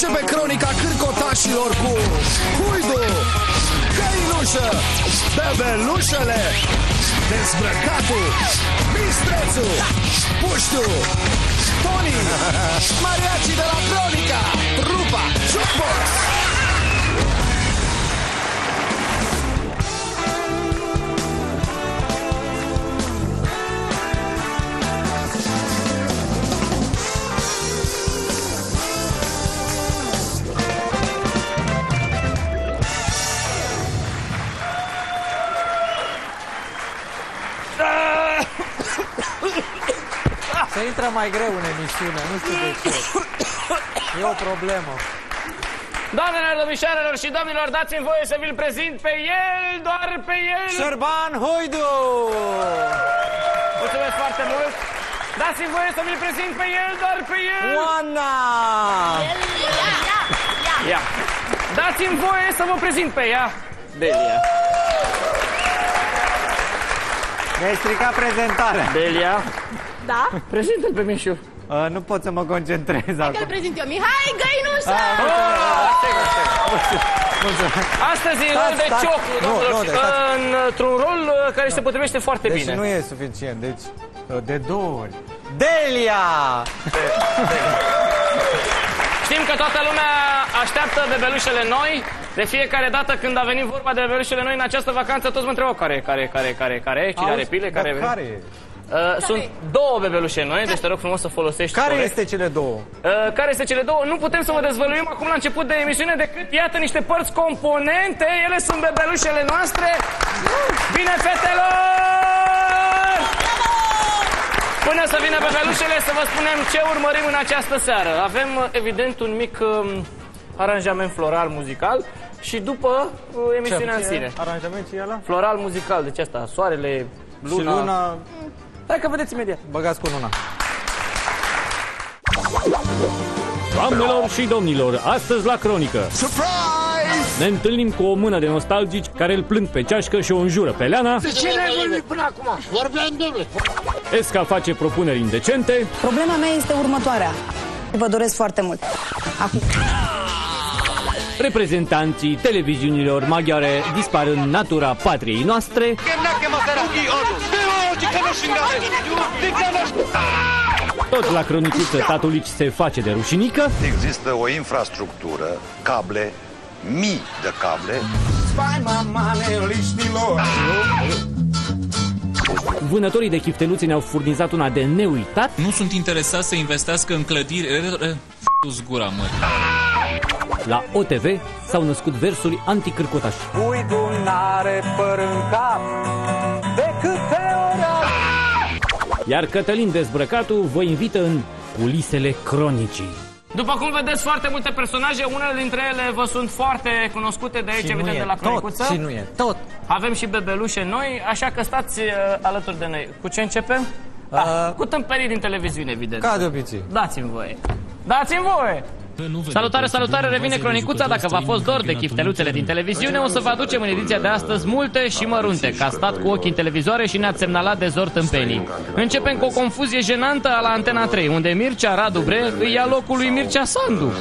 Începe cronica cârcotașilor cu Huidu, Găinușă, Bebelușele, Dezbrăcatul, Mistrețu, Puștu, Tony, Mariaci de la Cronica, Trupa, Jukebox. Se intră mai greu în emisiune, nu știu de ce. E o problemă. Doamnelor, domnișoarelor și domnilor, dați-mi voie să vi-l prezint pe el, doar pe el. Șerban Hoidu! Mulțumesc foarte mult. Dați-mi voie să vi-l prezint pe el, doar pe el. Oana! Ia. Dați-mi voie să vă prezint pe ea. Delia. Mi-ai stricat prezentarea. Delia. Da? Prezintă-l pe Mișu. Uh, nu pot să mă concentrez Că-l acum. prezint eu. Mihai Găinușă! Astăzi e rol de stați. cioclu, Nu, domnilor, nu, și- de- stați. într-un rol uh, care se potrivește foarte Deci bine. nu e suficient, deci uh, de două ori. Delia! Știm că toată lumea așteaptă bebelușele noi. De fiecare dată când a venit vorba de bebelușele noi în această vacanță, toți mă întrebau care, care, care, care, care, cine are Auzi, pile, dar care... care e? Uh, sunt două bebelușe noi, deci te rog frumos să folosești Care corect. este cele două? Uh, care este cele două? Nu putem să vă dezvăluim acum la început de emisiune decât, iată, niște părți componente. Ele sunt bebelușele noastre. Bine, fetelor! Până să vină bebelușele, să vă spunem ce urmărim în această seară. Avem, uh, evident, un mic um, aranjament floral muzical și după uh, emisiunea în sine. Aranjament și ăla? Floral muzical, deci asta, soarele, luna... Și luna, Hai că vedeți imediat. băgați cu luna. Doamnelor și domnilor, astăzi la Cronică Surprise! ne întâlnim cu o mână de nostalgici care îl plâng pe ceașcă și o înjură pe Leana. Ce n-ai vorbit până acum? Vorbeam, domnule. Esca face propuneri indecente, Problema mea este următoarea. Vă doresc foarte mult. Acum, reprezentanții televiziunilor maghiare dispar în natura patriei noastre, tot la cronicuță Tatulici se face de rușinică, Există o infrastructură, cable, mii de cable, vânătorii de chifteluțe ne-au furnizat una de neuitat, Nu sunt interesați să investească în clădiri... F***ți gura, mă. La OTV s-au născut versuri anticârcotași. Uidu n-are păr în cap De câte ori Iar Cătălin Dezbrăcatu vă invită în culisele cronicii. După cum vedeți, foarte multe personaje, unele dintre ele vă sunt foarte cunoscute de aici, Și nu evident, e de la tot, Cronicuță. și nu e tot. Avem și bebelușe noi, așa că stați uh, alături de noi. Cu ce începem? Uh, Ah, cu tâmpării din televiziune, evident. Ca de obicei. Dați-mi voie. Dați-mi voie! Salutare, salutare, revine Cronicuța. Dacă v-a fost dor de chifteluțele din televiziune, o să vă aducem în ediția de astăzi multe și mărunte, că a stat cu ochii în televizoare și ne-ați semnalat de zor tâmpenii. Începem cu o confuzie jenantă la Antena 3, unde Mircea Radu Bre îi ia locul lui Mircea Sandu.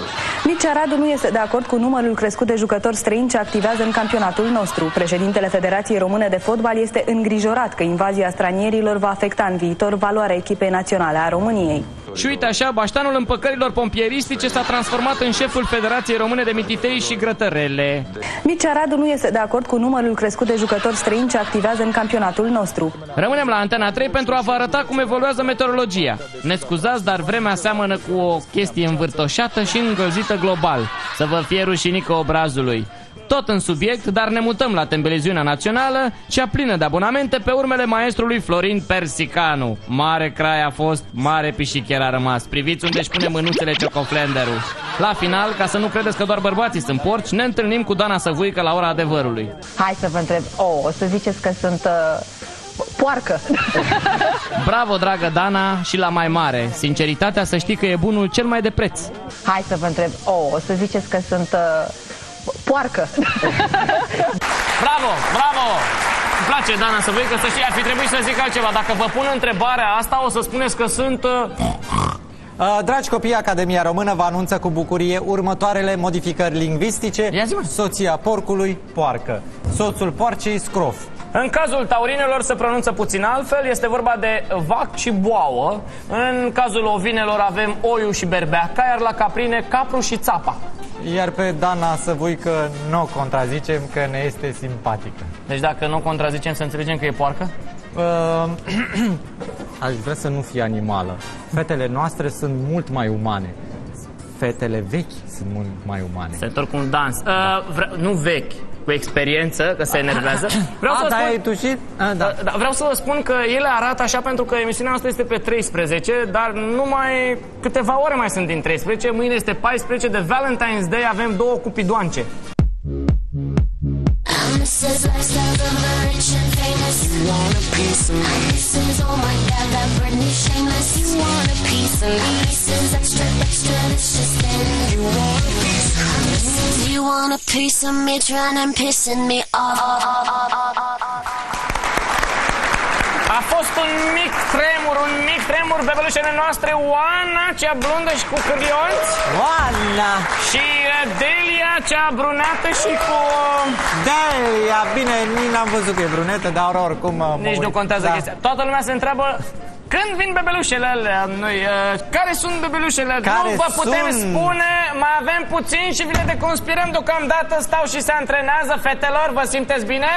Mircea Radu nu este de acord cu numărul crescut de jucători străini ce activează în campionatul nostru. Președintele Federației Române de Fotbal este îngrijorat că invazia stranierilor va afecta în viitor valoarea echipei naționale a României. Și uite așa, baștanul împăcărilor pompieristice s-a transformat în șeful Federației Române de Mititei și Grătărele. Mircea Radu nu este de acord cu numărul crescut de jucători străini ce activează în campionatul nostru. Rămânem la Antena 3 pentru a vă arăta cum evoluează meteorologia. Ne scuzați, dar vremea seamănă cu o chestie învârtoșată și îngălzită global. Să vă fie rușinică obrazului. Tot în subiect, dar ne mutăm la televiziunea națională, cea plină de abonamente pe urmele maestrului Florin Persicanu. Mare crai a fost, mare pișicher a rămas. Priviți unde își pune mânuțele Ciocoflenderul. La final, ca să nu credeți că doar bărbații sunt porci, ne întâlnim cu Dana Săvuică la ora adevărului. Hai să vă întreb. Oh, o să ziceți că sunt uh, poarcă. Bravo, dragă Dana, și la mai mare. Sinceritatea să știi că e bunul cel mai de preț. Hai să vă întreb. Oh, o să ziceți că sunt uh, poarcă. Bravo, bravo! Îmi place, Dana, să văd că să știi, ar fi trebuit să zic altceva. Dacă vă pun întrebarea asta, o să spuneți că sunt... uh, Uh, Dragi copii, Academia Română vă anunță cu bucurie următoarele modificări lingvistice. Ia zi-mă. Soția porcului, poarcă. Soțul poarcei, scrof. În cazul taurinelor se pronunță puțin altfel, este vorba de vac și boauă. În cazul ovinelor avem oiu și berbeaca, iar la caprine capru și țapa. Iar pe Dana Săvuică nu o contrazicem că ne este simpatică. Deci dacă nu contrazicem să înțelegem că e poarcă? Uh, aș vrea să nu fie animală. Fetele noastre sunt mult mai umane. Fetele vechi sunt mult mai umane. Se întorc cu un dans. Uh, vre- nu vechi, cu experiență, că se enervează. Vreau A, să vă da, spun... ai tușit? A, da. Da, vreau să vă spun că ele arată așa pentru că emisiunea noastră este pe 13, dar numai câteva ore mai sunt din 13. Mâine este 14, de Valentine's Day avem două cupidoance. Mrs. Lifestyle of the rich and famous. You want a piece of me? Mrs. Oh my God, that Britney shameless. You want a piece of me? Mrs. Extra, extra, it's just in. You want a piece of me? Mrs. You want a piece of me? Trying and pissing me off. A fost un mic tremur, un mic tremur bebelușele noastre, Oana, cea blondă și cu cârlionți, Oana! și uh, Delia, cea brunată și cu... Delia, bine, nici n-am văzut că e brunetă, dar oricum... mă Nici nu uit. contează Da. chestia. Toată lumea se întreabă când vin bebelușele alea noi? Uh, care sunt bebelușele? Care nu vă putem sunt? spune, mai avem puțin și vi le deconspirăm deocamdată, stau și se antrenează, fetelor, vă simteți bine?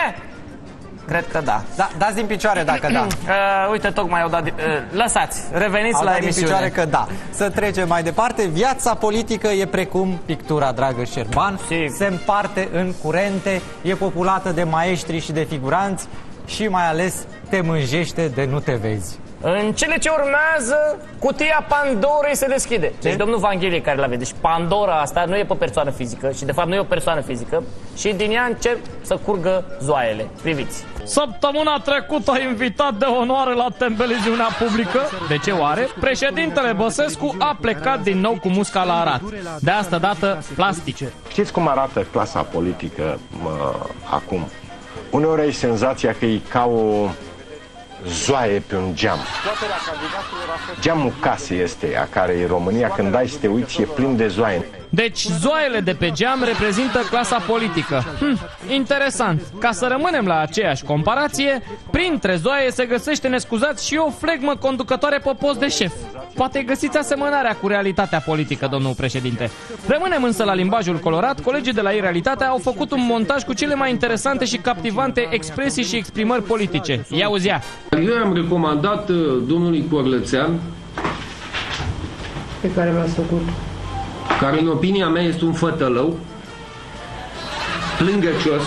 Cred că da. Da, dați din picioare dacă da. Uh, uite, tocmai au dat... Uh, lăsați, reveniți Au la dat din emisiune. picioare că da. Să trecem mai departe. Viața politică e precum pictura, dragă Șerban. Sigur. Se împarte în curente, e populată de maestri și de figuranți și mai ales te mânjește de nu te vezi. În cele ce urmează, cutia Pandorei se deschide. Deci domnul Vanghelie care l vede. Deci Pandora asta nu e pe persoană fizică și de fapt nu e o persoană fizică și din ea încep să curgă zoaiele. Priviți. Săptămâna trecută a invitat de onoare la televiziunea publică. De ce oare? Președintele Băsescu a plecat din nou cu musca la Arat. De asta dată plastic. Știți cum arată clasa politică mă, acum? Uneori ai senzația că e ca o zoaie pe un geam. Geamul casei este a care e România, când ai să te uiți, e plin de zoaie. Deci zoaiele de pe geam reprezintă clasa politică. Hm, interesant. Ca să rămânem la aceeași comparație, printre zoaie se găsește nescuzat și o flegmă conducătoare pe post de șef. Poate găsiți asemănarea cu realitatea politică, domnul președinte. Rămânem însă la limbajul colorat. Colegii de la Realitatea au făcut un montaj cu cele mai interesante și captivante expresii și exprimări politice. Ia uzia. Eu am recomandat uh, domnului Corlățean, pe care l-ați făcut. care în opinia mea este un fătălău, plângăcios,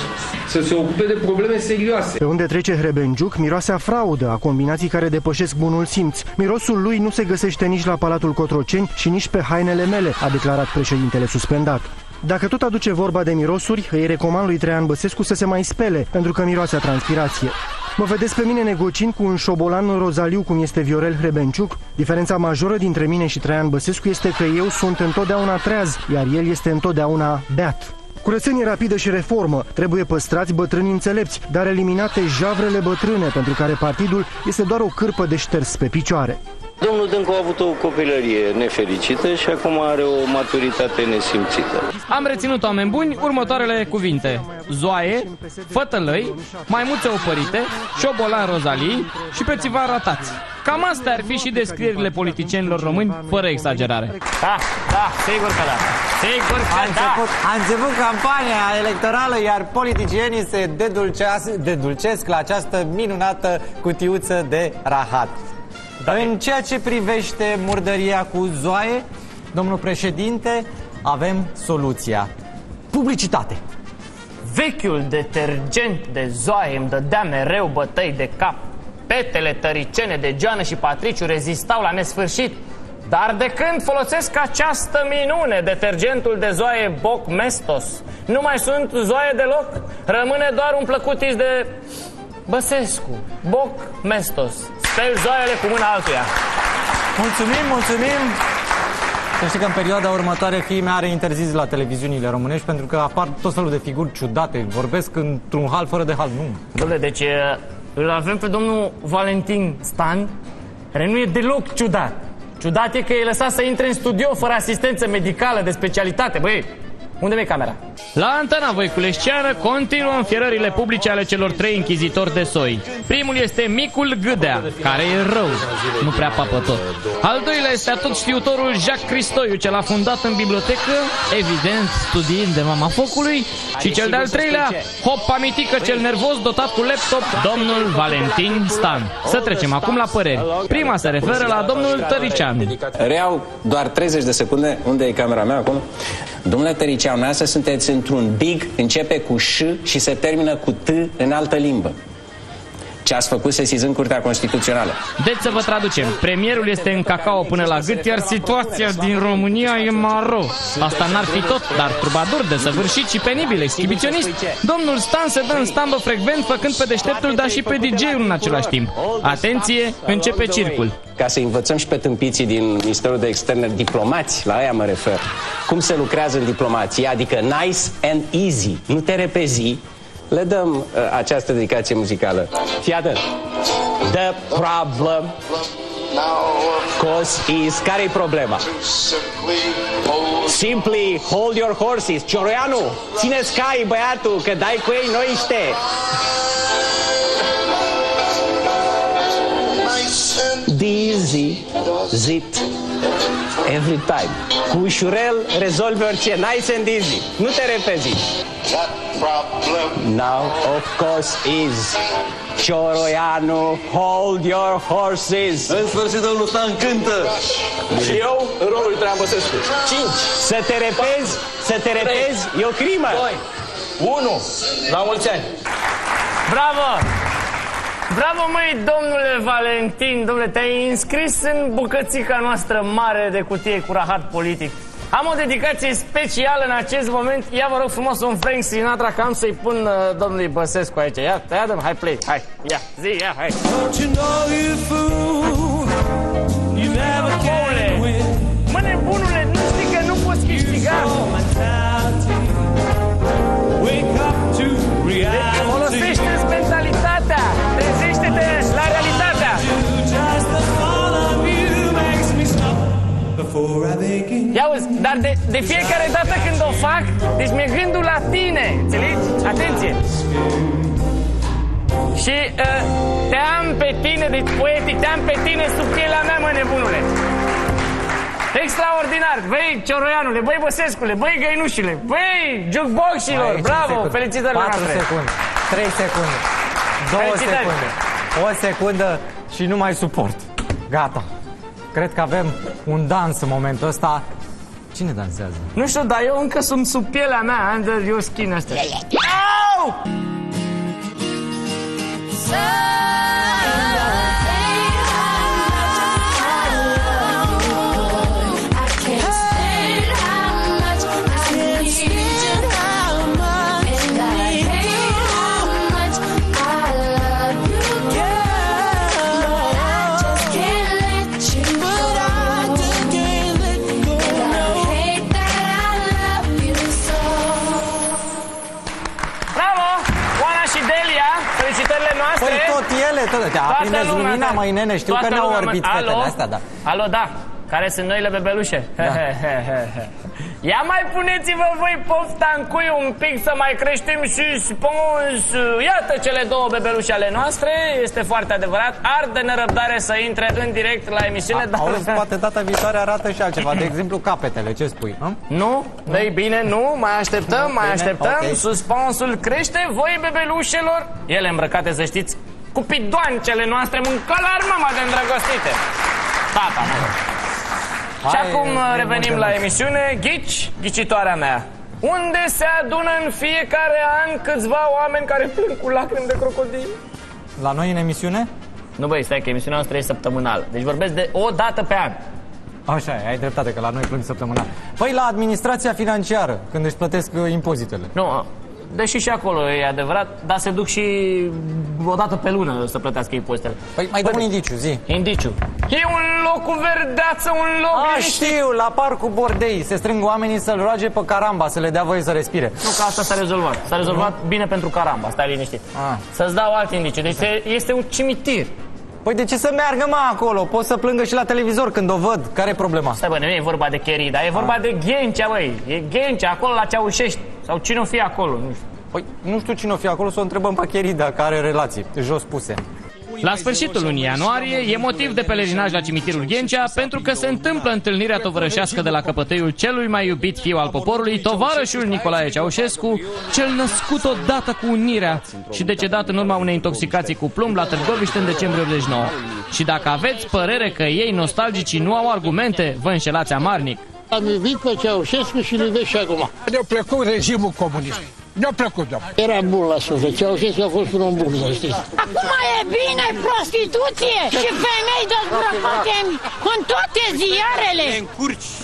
să se ocupe de probleme serioase. Pe unde trece Hrebenjuc, miroase a fraudă, a combinații care depășesc bunul simț. Mirosul lui nu se găsește nici la Palatul Cotroceni și nici pe hainele mele, a declarat președintele suspendat. Dacă tot aduce vorba de mirosuri, îi recomand lui Traian Băsescu să se mai spele, pentru că miroase a transpirație. Mă vedeți pe mine negociind cu un șobolan rozaliu cum este Viorel Hrebenciuc? Diferența majoră dintre mine și Traian Băsescu este că eu sunt întotdeauna treaz, iar el este întotdeauna beat. Curățenie rapidă și reformă. Trebuie păstrați bătrâni înțelepți, dar eliminate javrele bătrâne, pentru care partidul este doar o cârpă de șters pe picioare. Domnul Dâncu a avut o copilărie nefericită și acum are o maturitate nesimțită. Am reținut, oameni buni, următoarele cuvinte. Zoaie, fătălăi, maimuțe opărite, șobolan rozalii și pețivar ratați. Cam astea ar fi și descrierile politicienilor români, fără exagerare. Da, da, sigur că da. Sigur că A început, a început campania electorală, iar politicienii se dedulceas- dedulcesc la această minunată cutiuță de rahat. În ceea ce privește murdăria cu zoaie, domnul președinte, avem soluția. Publicitate. Vechiul detergent de zoaie îmi dădea mereu bătăi de cap. Petele tăricene de Joană și Patriciu rezistau la nesfârșit. Dar de când folosesc această minune, detergentul de zoaie Boc Mestos, nu mai sunt zoaie deloc. Rămâne doar un plăcut iz de Băsescu, Boc Mestos. Speli zoaiele cu mâna altuia. Mulțumim, mulțumim! Să știi că în perioada următoare fiii mei are interzis la televiziunile românești pentru că apar tot felul de figuri ciudate, vorbesc într-un hal fără de hal. Nu. Dom'le, deci e, îl avem pe domnul Valentin Stan, care nu e deloc ciudat. Ciudat e că e lăsat să intre în studio fără asistență medicală de specialitate. Băi, unde e camera? La Antena Voiculesceană continuă înfierările publice ale celor trei închizitori de soi. Primul este Micul Gâdea, care e rău, nu prea papă tot. Al doilea este atot știutorul Jacques Cristoiu, ce l-a fundat în bibliotecă, evident studiind de mama focului, și cel de-al treilea, Hop Amitică cel nervos dotat cu laptop, domnul Valentin Stan. Să trecem acum la păreri. Prima se referă la domnul Tărician. Reau doar 30 de secunde. Unde e camera mea acum? Domnule Tăricianu, dumneavoastră sunteți într-un big, începe cu ș și se termină cu t în altă limbă. Ce ați făcut sesizând Curtea Constituțională? Deci să vă traducem. Premierul este în cacao până la gât, iar situația din România e maro. Asta n-ar fi tot, dar trubadur, desăvârșit și penibil, exhibiționist. Domnul Stan se dă în stambă frecvent, făcând pe deșteptul, dar și pe DJ-ul în același timp. Atenție, începe circul. Ca să învățăm și pe tâmpiții din Ministerul de Externe, diplomați, la aia mă refer. Cum se lucrează în diplomație, adică nice and easy. Nu te repezi, le dăm uh, această dedicație muzicală. Fii atent. The problem cause is... Care-i problema? Simply hold your horses. Cioroianu, ține-ți cai, băiatul, că dai cu ei noiște. Dizzy, zit, every time. Cu ușurel rezolvi orice, nice and easy. Nu te repezi. Now, of course, is Cioroianu, hold your horses. În sfârșit, domnul Stan cântă. Și eu, în rolul lui Traian Băsescu. 5. Să te repezi, să te repezi, e o crimă. 2. 1. La mulți ani. Bravo! Bravo, măi, domnule Valentin, domnule, te-ai înscris în bucățica noastră mare de cutie cu rahat politic. Am o dedicație specială în acest moment. Ia, vă rog frumos, un Frank Sinatra, că am să-i pun uh, domnului Băsescu aici. Ia, ia, dă hai, play, hai, ia, zi, ia, hai. Don't you know you fool? You never can win. Mă, nebunule, nu știi că nu poți câștiga? Wake up to Deci reality. Ia uzi, dar de, de fiecare dată când o fac, deci mi-e gândul la tine, înțelegi? Atenție! Și uh, te am pe tine, deci poetic, te am pe tine sub pielea mea, mă nebunule! Extraordinar! Băi, Cioroianule, băi, Băsescule, băi, Găinușile, băi, jukeboxilor, Mai, bravo, cinci secunde. felicitări Patru noastre! secunde, 3 secunde, 2 Felicitări. secunde, o secundă și nu mai suport. Gata. Cred că avem un dans în momentul ăsta. Cine dansează? Nu știu, dar eu încă sunt sub pielea mea, under your skin astea. Au! Bravo! Păi tot ele, tot. Te Toată aprindeți lumea, lumina, da. măi, nene, știu Toată că ne-au lumea, orbit mă- fetele Alo? astea, da. Alo, da. Care sunt noile bebelușe? Ia mai puneți-vă voi pofta în cui un pic să mai creștem și spons. Iată cele două bebelușe ale noastre, este foarte adevărat. Ar de nerăbdare să intre în direct la emisiune, dar... Auzi, poate data viitoare arată și altceva. De exemplu, capetele, ce spui? Hă? Nu? Ei bine, nu, mai așteptăm, mai Bine, așteptăm. ok. Suspansul crește, voi bebelușelor, ele îmbrăcate, să știți, cu pidoancele noastre, mâncălar, mama de îndrăgostite. Tata, mă. Și Hai, acum uh, e revenim mult de la mult. emisiune. Ghici, ghicitoarea mea. Unde se adună în fiecare an câțiva oameni care plâng cu lacrimi de crocodil? La noi în emisiune? Nu băi, stai că emisiunea noastră e săptămânală. Deci vorbesc de o dată pe an. Așa e, ai dreptate, că la noi plâng săptămânal. Păi la administrația financiară, când își plătesc uh, impozitele. Nu, deși și acolo e adevărat, dar se duc și o dată pe lună să plătească impozitele. Păi mai dă un indiciu, zi. Indiciu. E un loc cu verdeață, un loc A, liniștit. știu, la parcul Bordei se strâng oamenii să-l roage pe caramba, să le dea voie să respire. Nu că asta s-a rezolvat. S-a rezolvat bine pentru caramba, stai liniștit. Ah. Să-ți dau alt indiciu. Deci se- este un cimitir. Păi de ce să meargă mă acolo? Pot să plângă și la televizor când o văd. Care e problema? Stai bă, nu e vorba de Cherida, e vorba de Ghencea, băi. E Ghencea, acolo la Ceaușești. Sau cine o fi acolo, nu știu. Păi nu știu cine o fi acolo, să o întrebăm pe Cherida, care are relații, jos puse. La sfârșitul lunii ianuarie e motiv de pelerinaj la cimitirul Ghencea pentru că se întâmplă întâlnirea tovărășească de la căpătâiul celui mai iubit fiu al poporului, tovarășul Nicolae Ceaușescu, cel născut odată cu unirea și decedat în urma unei intoxicații cu plumb la Târgoviște în decembrie 89. Și dacă aveți părere că ei nostalgicii nu au argumente, vă înșelați amarnic. Am iubit pe Ceaușescu și îl iubesc și acum. Ne-a plăcut regimul comunist. Ne-a plăcut, doamne. Era bun la suflet. Ceaușescu a fost un om bun, să știți. Acum e bine prostituție și femei dezbrăcate în, în toate ziarele.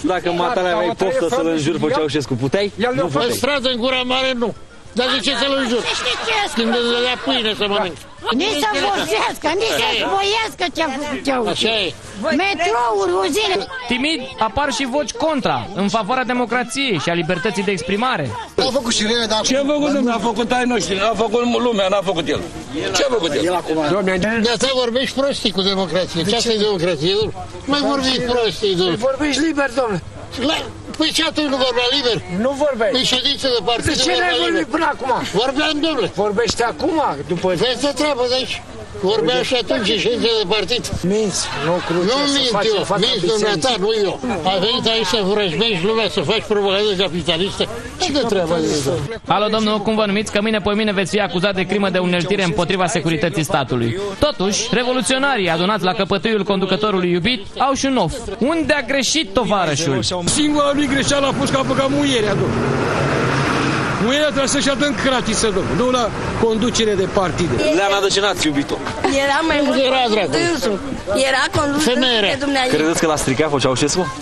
Dacă matale aveai poftă să-l înjuri pe Ceaușescu, puteai? Nu Pe puteai. stradă, în gura mare, nu. Dar de ce să-l înjur? Și știți ce Când îți dădea pâine să mănânci. Nici să vorbească, nici să voiască ce a făcut Ceaușescu. Așa e. Metrouri, uzine. Timid apar și voci contra, în favoarea democrației și a libertății de exprimare. A făcut și rele, dar... Ce a făcut, domnule? A făcut ai noștri, a făcut lumea, n-a făcut el. Ce a făcut el? Doamne, De asta vorbești prostii cu democrație. Ce asta e democrație, domnule? Mai vorbiți prostii, domnule. vorbești liber, domnule. La- Păi ce atunci nu vorbea liber? Nu vorbeai. În ședință de partid De ce nu n-ai vorbea vorbit liber. până acum? Vorbeam, domnule. Vorbește acum, după... Păi asta treabă de aici. Vorbeam și atunci în ședință de partid. Minți, nu cruce, Nu să mint faci eu, în fața mint bisericii. dumneata, nu eu. Ai venit aici să vrăjmești lumea, să faci propagandă capitalistă. Ce de treabă de asta? Alo, domnul, cum vă numiți? Că mâine pe mine veți fi acuzat de crimă de uneltire împotriva securității statului. Totuși, revoluționarii adunați la căpătâiul conducătorului iubit au și un of. Unde a greșit tovarășul? Singura lui greșeală a fost că a băgat muierea, domnule. Muierea trebuie să-și adă în cratiță, domnule, nu la conducere de partide. Le-am adăcinat, iubito. Era mai mult Era, dracu. dânsul. Era condus Femeie era. de dumneavoastră. Credeți că l-a stricat pe Ceaușescu?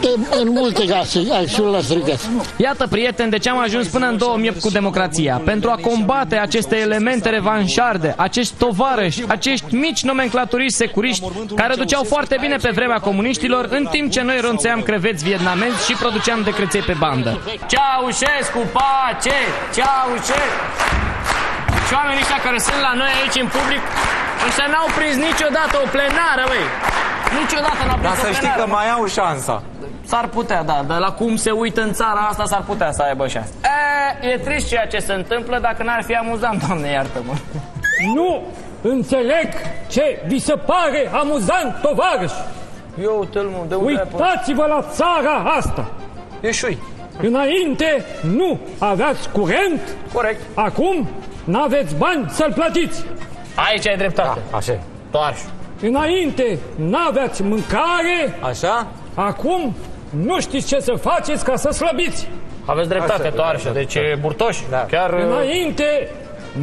În- În multe case, acțiuni la stricat. Iată, prieteni, de ce am ajuns până în 2008 cu democrația. Pentru a combate aceste elemente revanșarde, acești tovarăși, acești mici nomenclaturiști securiști, care duceau foarte bine pe vremea comuniștilor, în timp ce noi ronțeam creveți vietnamezi și produceam decreței pe bandă. Ceaușescu, pace! Ceaușescu! Și oamenii ăștia care sunt la noi aici în public, ăștia n-au prins niciodată o plenară, băi! Niciodată n-au prins Dar o să știi plenară. că mai au șansa. S-ar putea, da, dar la cum se uită în țara asta s-ar putea să aibă șanse. E, e trist ceea ce se întâmplă dacă n-ar fi amuzant, doamne, iartă-mă. Nu înțeleg ce vi se pare amuzant, tovarăș. Eu, tâlmu, de unde ai pus? Uitați-vă la țara asta. Ieșui. Înainte nu aveați curent, Corect. acum n-aveți bani să-l plătiți. Aici ai dreptate. Așa e. Toarș. Înainte n-aveați mâncare, Așa? acum nu știți ce să faceți ca să slăbiți. Aveți dreptate, Toarșă, deci e burtoș. Da. Chiar... uh, Înainte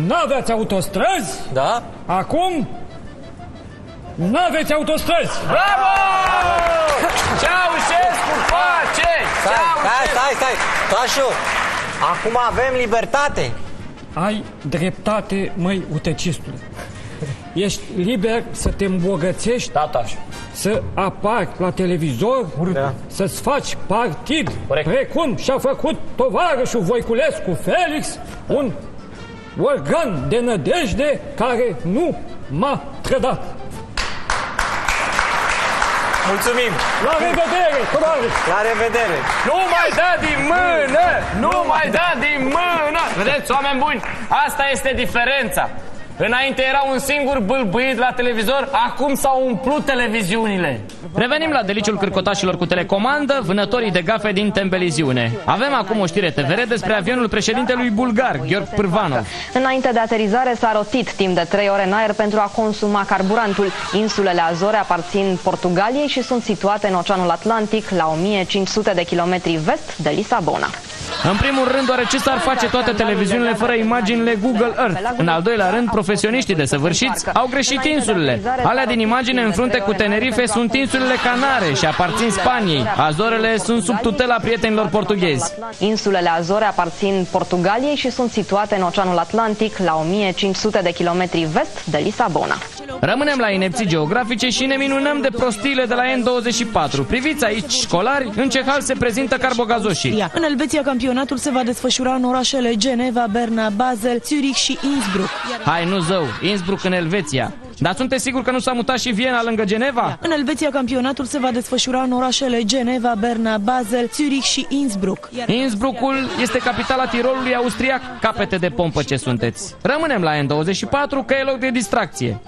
n-aveți autostrăzi, Da? acum n-aveți autostrăzi. Bravo! Ceaușescu, pace! Stai, stai, Ceaușescu! stai, stai. Tașu, acum avem libertate. Ai dreptate, măi, utecistule. Ești liber să te îmbogățești, Da, Toarș. să apari la televizor, Da. să-ți faci partid, Corect. precum și-a făcut tovarășul Voiculescu Felix, un organ de nădejde care nu m-a trădat. Mulțumim. La revedere, tovarăși! La revedere. Nu mai da din mână! Nu mai da din mână! Vedeți, oameni buni, asta este diferența. Înainte era un singur bâlbâit la televizor, acum s-au umplut televiziunile. Revenim la deliciul cârcotașilor cu telecomandă, vânătorii de gafe din Tembeliziune. Avem acum o știre TVR despre avionul președintelui bulgar, Gheorg Pârvanov. Înainte de aterizare s-a rotit timp de 3 ore în aer pentru a consuma carburantul. Insulele Azore aparțin Portugaliei și sunt situate în Oceanul Atlantic, la 1500 de kilometri vest de Lisabona. În primul rând, oarece s-ar face toate televiziunile fără imaginile Google Earth. În al doilea rând, profesioniștii desăvârșiți au greșit insulele. Alea din imagine în frunte cu Tenerife sunt insulele Canare și aparțin Spaniei. Azorele sunt sub tutela prietenilor portughezi. Insulele Azore aparțin Portugaliei și sunt situate în Oceanul Atlantic, la 1500 de kilometri vest de Lisabona. Rămânem la inepții geografice și ne minunăm de prostiile de la N24. Priviți aici, școlari, în ce hal se prezintă carbogazoșii. În Elveția, campionatul se va desfășura în orașele Geneva, Berna, Basel, Zurich și Innsbruck. Hai, nu zău, Innsbruck în Elveția. Dar sunteți sigur că nu s-a mutat și Viena lângă Geneva? În Elveția, campionatul se va desfășura în orașele Geneva, Berna, Basel, Zurich și Innsbruck. Iar Innsbruckul este capitala Tirolului austriac, capete de pompă ce sunteți. Rămânem la N24 că e loc de distracție.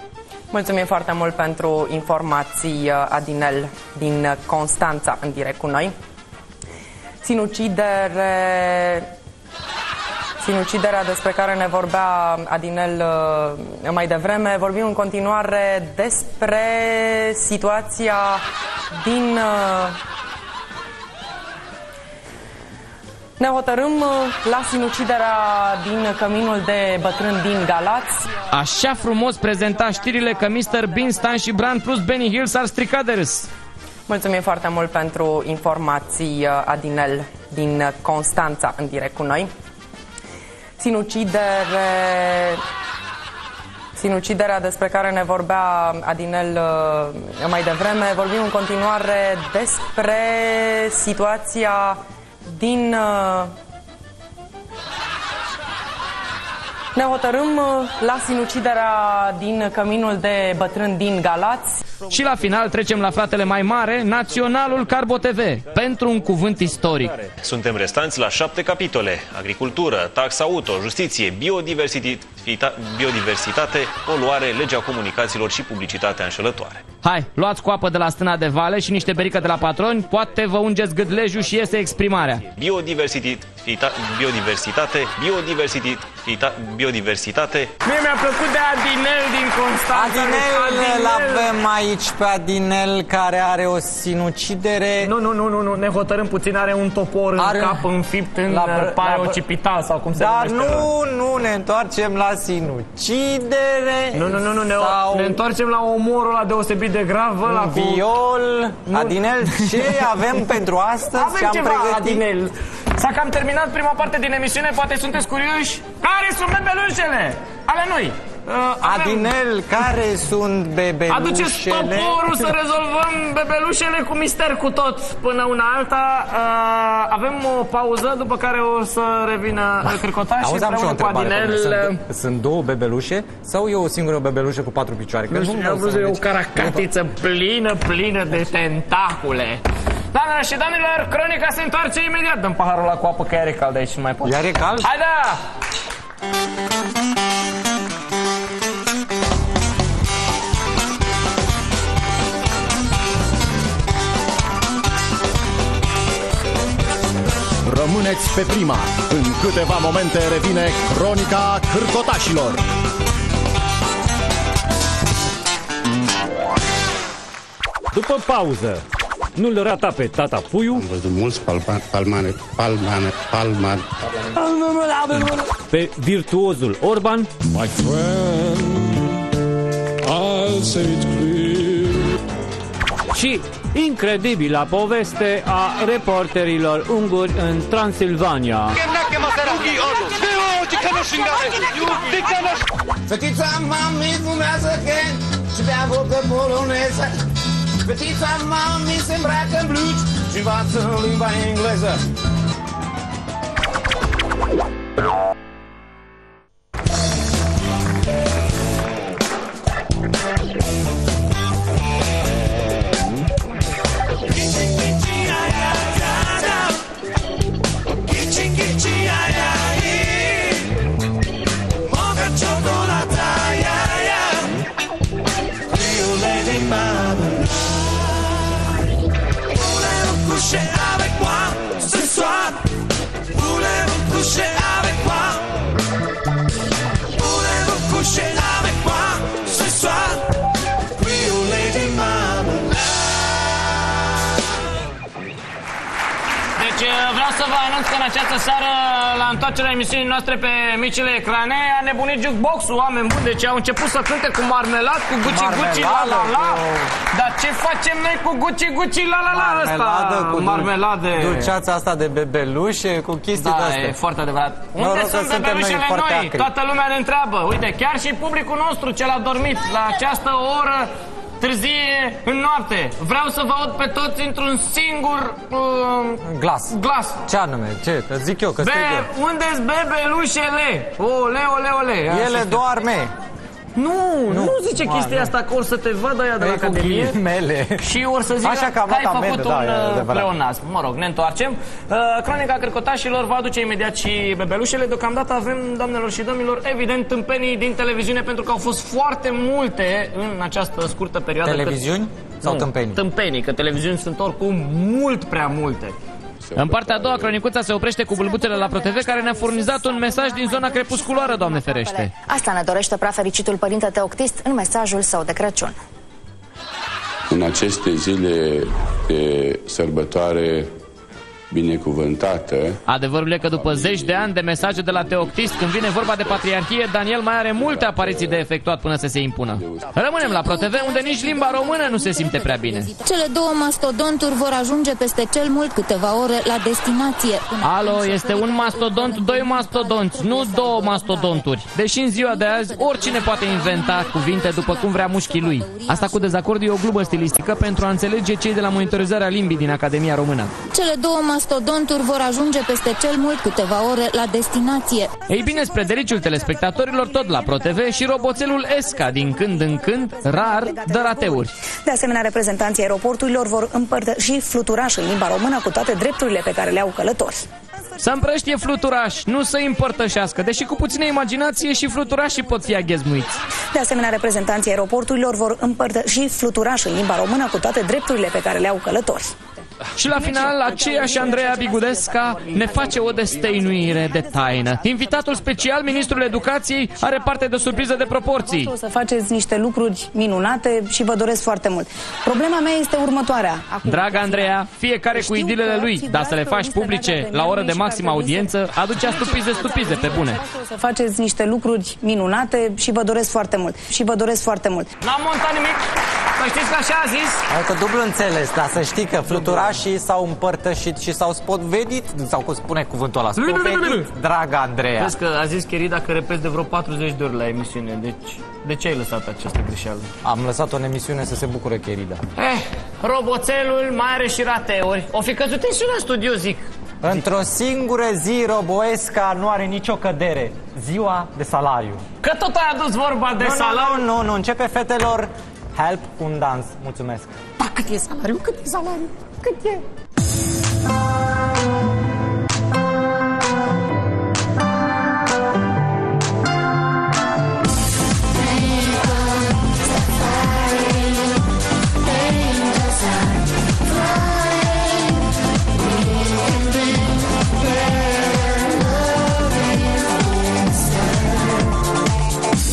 Mulțumim foarte mult pentru informații, uh, Adinel din Constanța, în direct cu noi. Sinucidere... Sinuciderea despre care ne vorbea Adinel uh, mai devreme. Vorbim în continuare despre situația din... uh, Ne hotărâm uh, la sinuciderea din căminul de bătrân din Galați. Așa frumos prezenta știrile că Mr. Bean, Stan și Brand plus Benny Hill s-ar strica de râs. Mulțumim foarte mult pentru informații, uh, Adinel din Constanța, în direct cu noi. Sinucidere... Sinuciderea despre care ne vorbea Adinel uh, mai devreme. Vorbim în continuare despre situația din... uh, Ne hotărâm uh, la sinuciderea din căminul de bătrân din Galați. Și la final trecem la fratele mai mare, Naționalul Carbo TV, pentru un cuvânt istoric. Suntem restanți la șapte capitole. Agricultură, tax auto, justiție, biodiversitate, biodiversitate, poluare, legea comunicațiilor și publicitatea înșelătoare. Hai, luați cu apă de la stâna de vale și niște berică de la patroni, poate vă ungeți gâdlejul și iese exprimarea. Biodiversitate, biodiversitate, biodiversitate, biodiversitate, Mie mi-a plăcut de Adinel din Constanța. Adinel îl avem aici pe Adinel care are o sinucidere. Nu, nu, nu, nu, nu, ne hotărâm puțin, are un topor Are- în cap înfipt în La la, br- pareocipital sau cum se Dar numește. nu, nu ne întoarcem la sinucidere. Nu, nu, nu, nu ne, sau ne întoarcem la omorul ăla deosebit de grav, ăla un cu... viol. Adinel, ce avem pentru astăzi? Avem Ce am ceva, pregătit? Adinel. S-a cam terminat prima parte din emisiune, poate sunteți curioși. Care sunt bebelușele ale noi? Uh, avem- Adinel, care sunt bebelușele? Aduceți toporul să rezolvăm bebelușele cu mister cu tot până una alta. Uh, avem o pauză, după care o să revină Cricotaș și Auzi, am și o împreună cu întrebare. Adinel... Adinel, sunt, sunt două bebelușe sau e o singură bebelușă cu patru picioare? Că Nu știu, nu am văzut eu eu o caracatiță plină, plină de tentacule. Doamnelor și domnilor, cronica se întoarce imediat. Dăm paharul ăla cu apă, că iar e cald aici, nu mai pot. Iar e cald? Hai da! Rămâneți pe prima. În câteva momente revine cronica cârcotașilor. După pauză, nu-l rata pe tata Puiu. Am văzut mulți palma, palmane, palmane, palman. Pe virtuozul Orban. My friend, I'll say it clear. Și incredibila poveste a reporterilor unguri în Transilvania. Fetița mami fumează gen și bea vodcă poloneză Fetița mami se îmbracă în blugi și învață limba engleză coucher avec moi ce soir. Voulez-vous coucher avec moi vă anunț că în această seară, la întoarcerea emisiunii noastre pe micile ecrane, a nebunit jukebox-ul, oameni buni, deci au început să cânte cu marmelat, cu guci guci, la la la. Dar ce facem noi cu guci guci, la la la Marmeladă ăsta? cu marmelade. dulceața asta de bebelușe, cu chestii Da, de-astea. e foarte adevărat. Noroc Unde că sunt suntem noi bebelușele foarte noi? acri. Toată lumea ne întreabă. Uite, chiar și publicul nostru cel a dormit la această oră târzie în noapte. Vreau să vă aud pe toți într-un singur uh, Glas. glas. Ce anume? Ce? Că zic eu, că Be, strig eu. unde-s bebelușele? Ole, ole, ole. Ele Așa. doarme. Nu, nu, nu zice mă, chestia nu. asta că or să te vadă aia de la E cu Academie ghilimele. și or să zică Așa că am că ai luat făcut amendă, un da, e uh, adevărat. pleonasm. Mă rog, ne întoarcem. Uh, Cronica Cârcotașilor va aduce imediat și bebelușele. Deocamdată avem, doamnelor și domnilor, evident, tâmpenii din televiziune pentru că au fost foarte multe în această scurtă perioadă. Televiziuni sau nu, tâmpenii? Tâmpenii, că televiziuni sunt oricum mult prea multe. În partea a doua, cronicuța se oprește cu bâlbuțele la ProTV care ne-a furnizat un mesaj din zona crepusculoară, Doamne ferește. Asta ne dorește prea fericitul părinte Teoctist în mesajul său de Crăciun. În aceste zile de sărbătoare binecuvântată, Adevărul e că după zeci de ani de mesaje de la Teoctist, când vine vorba de patriarhie, Daniel mai are multe apariții de efectuat până să se impună. Rămânem la ProTV, unde nici limba română nu se simte prea bine. Cele două mastodonturi vor ajunge peste cel mult câteva ore la destinație. Alo, este un mastodont, doi mastodonți, nu două mastodonturi. Deși în ziua de azi, oricine poate inventa cuvinte după cum vrea mușchii lui. Asta cu dezacord e o glumă stilistică pentru a înțelege cei de la monitorizarea limbii din Academia Română. Cele două mastodonturi vor ajunge peste cel mult câteva ore la destinație. Ei bine, spre deliciul telespectatorilor, tot la ProTV și roboțelul Esca, din când în când, rar, dă rateuri. De asemenea, reprezentanții aeroporturilor vor împărtăși fluturaș în limba română cu toate drepturile pe care le au călători. Să împrăștie fluturaș, nu să îi împărtășească, deși cu puțină imaginație și fluturașii pot fi aghezmuiți. De asemenea, reprezentanții aeroporturilor vor împărtăși fluturaș în limba română cu toate drepturile pe care le au călători. Și la final, aceeași Andreea Bigudesca ne face o destăinuire de taină. Invitatul special, ministrul educației, are parte de o surpriză de proporții. O să faceți niște lucruri minunate și vă doresc foarte mult. Problema mea este următoarea. Dragă Andreea, fiecare cu idilele lui, dar să le faci publice la oră de maximă audiență, aduce stupize stupize pe bune. O să faceți niște lucruri minunate și vă doresc foarte mult. Și vă doresc foarte mult. N-am montat nimic. Să știți că așa a zis. Adică dublu înțeles, dar să știi că fluturașii s-au împărtășit și s-au spovedit, sau cum spune cuvântul ăla, spovedit, draga Andreea. Vezi că a zis Cherida că repezi de vreo 40 de ori la emisiune, deci de ce ai lăsat această greșeală? Am lăsat-o în emisiune să se bucure Cherida. Eh, roboțelul mai are și rateuri. O fi căzut în la studio, zic. Într-o singură zi, Roboesca nu are nicio cădere. Ziua de salariu. Că tot ai adus vorba de nu, salariu. Nu, nu, nu, începe fetelor. Help cu un dans. Mulțumesc. Da, cât e salariu? Cât e salariu? Cât e?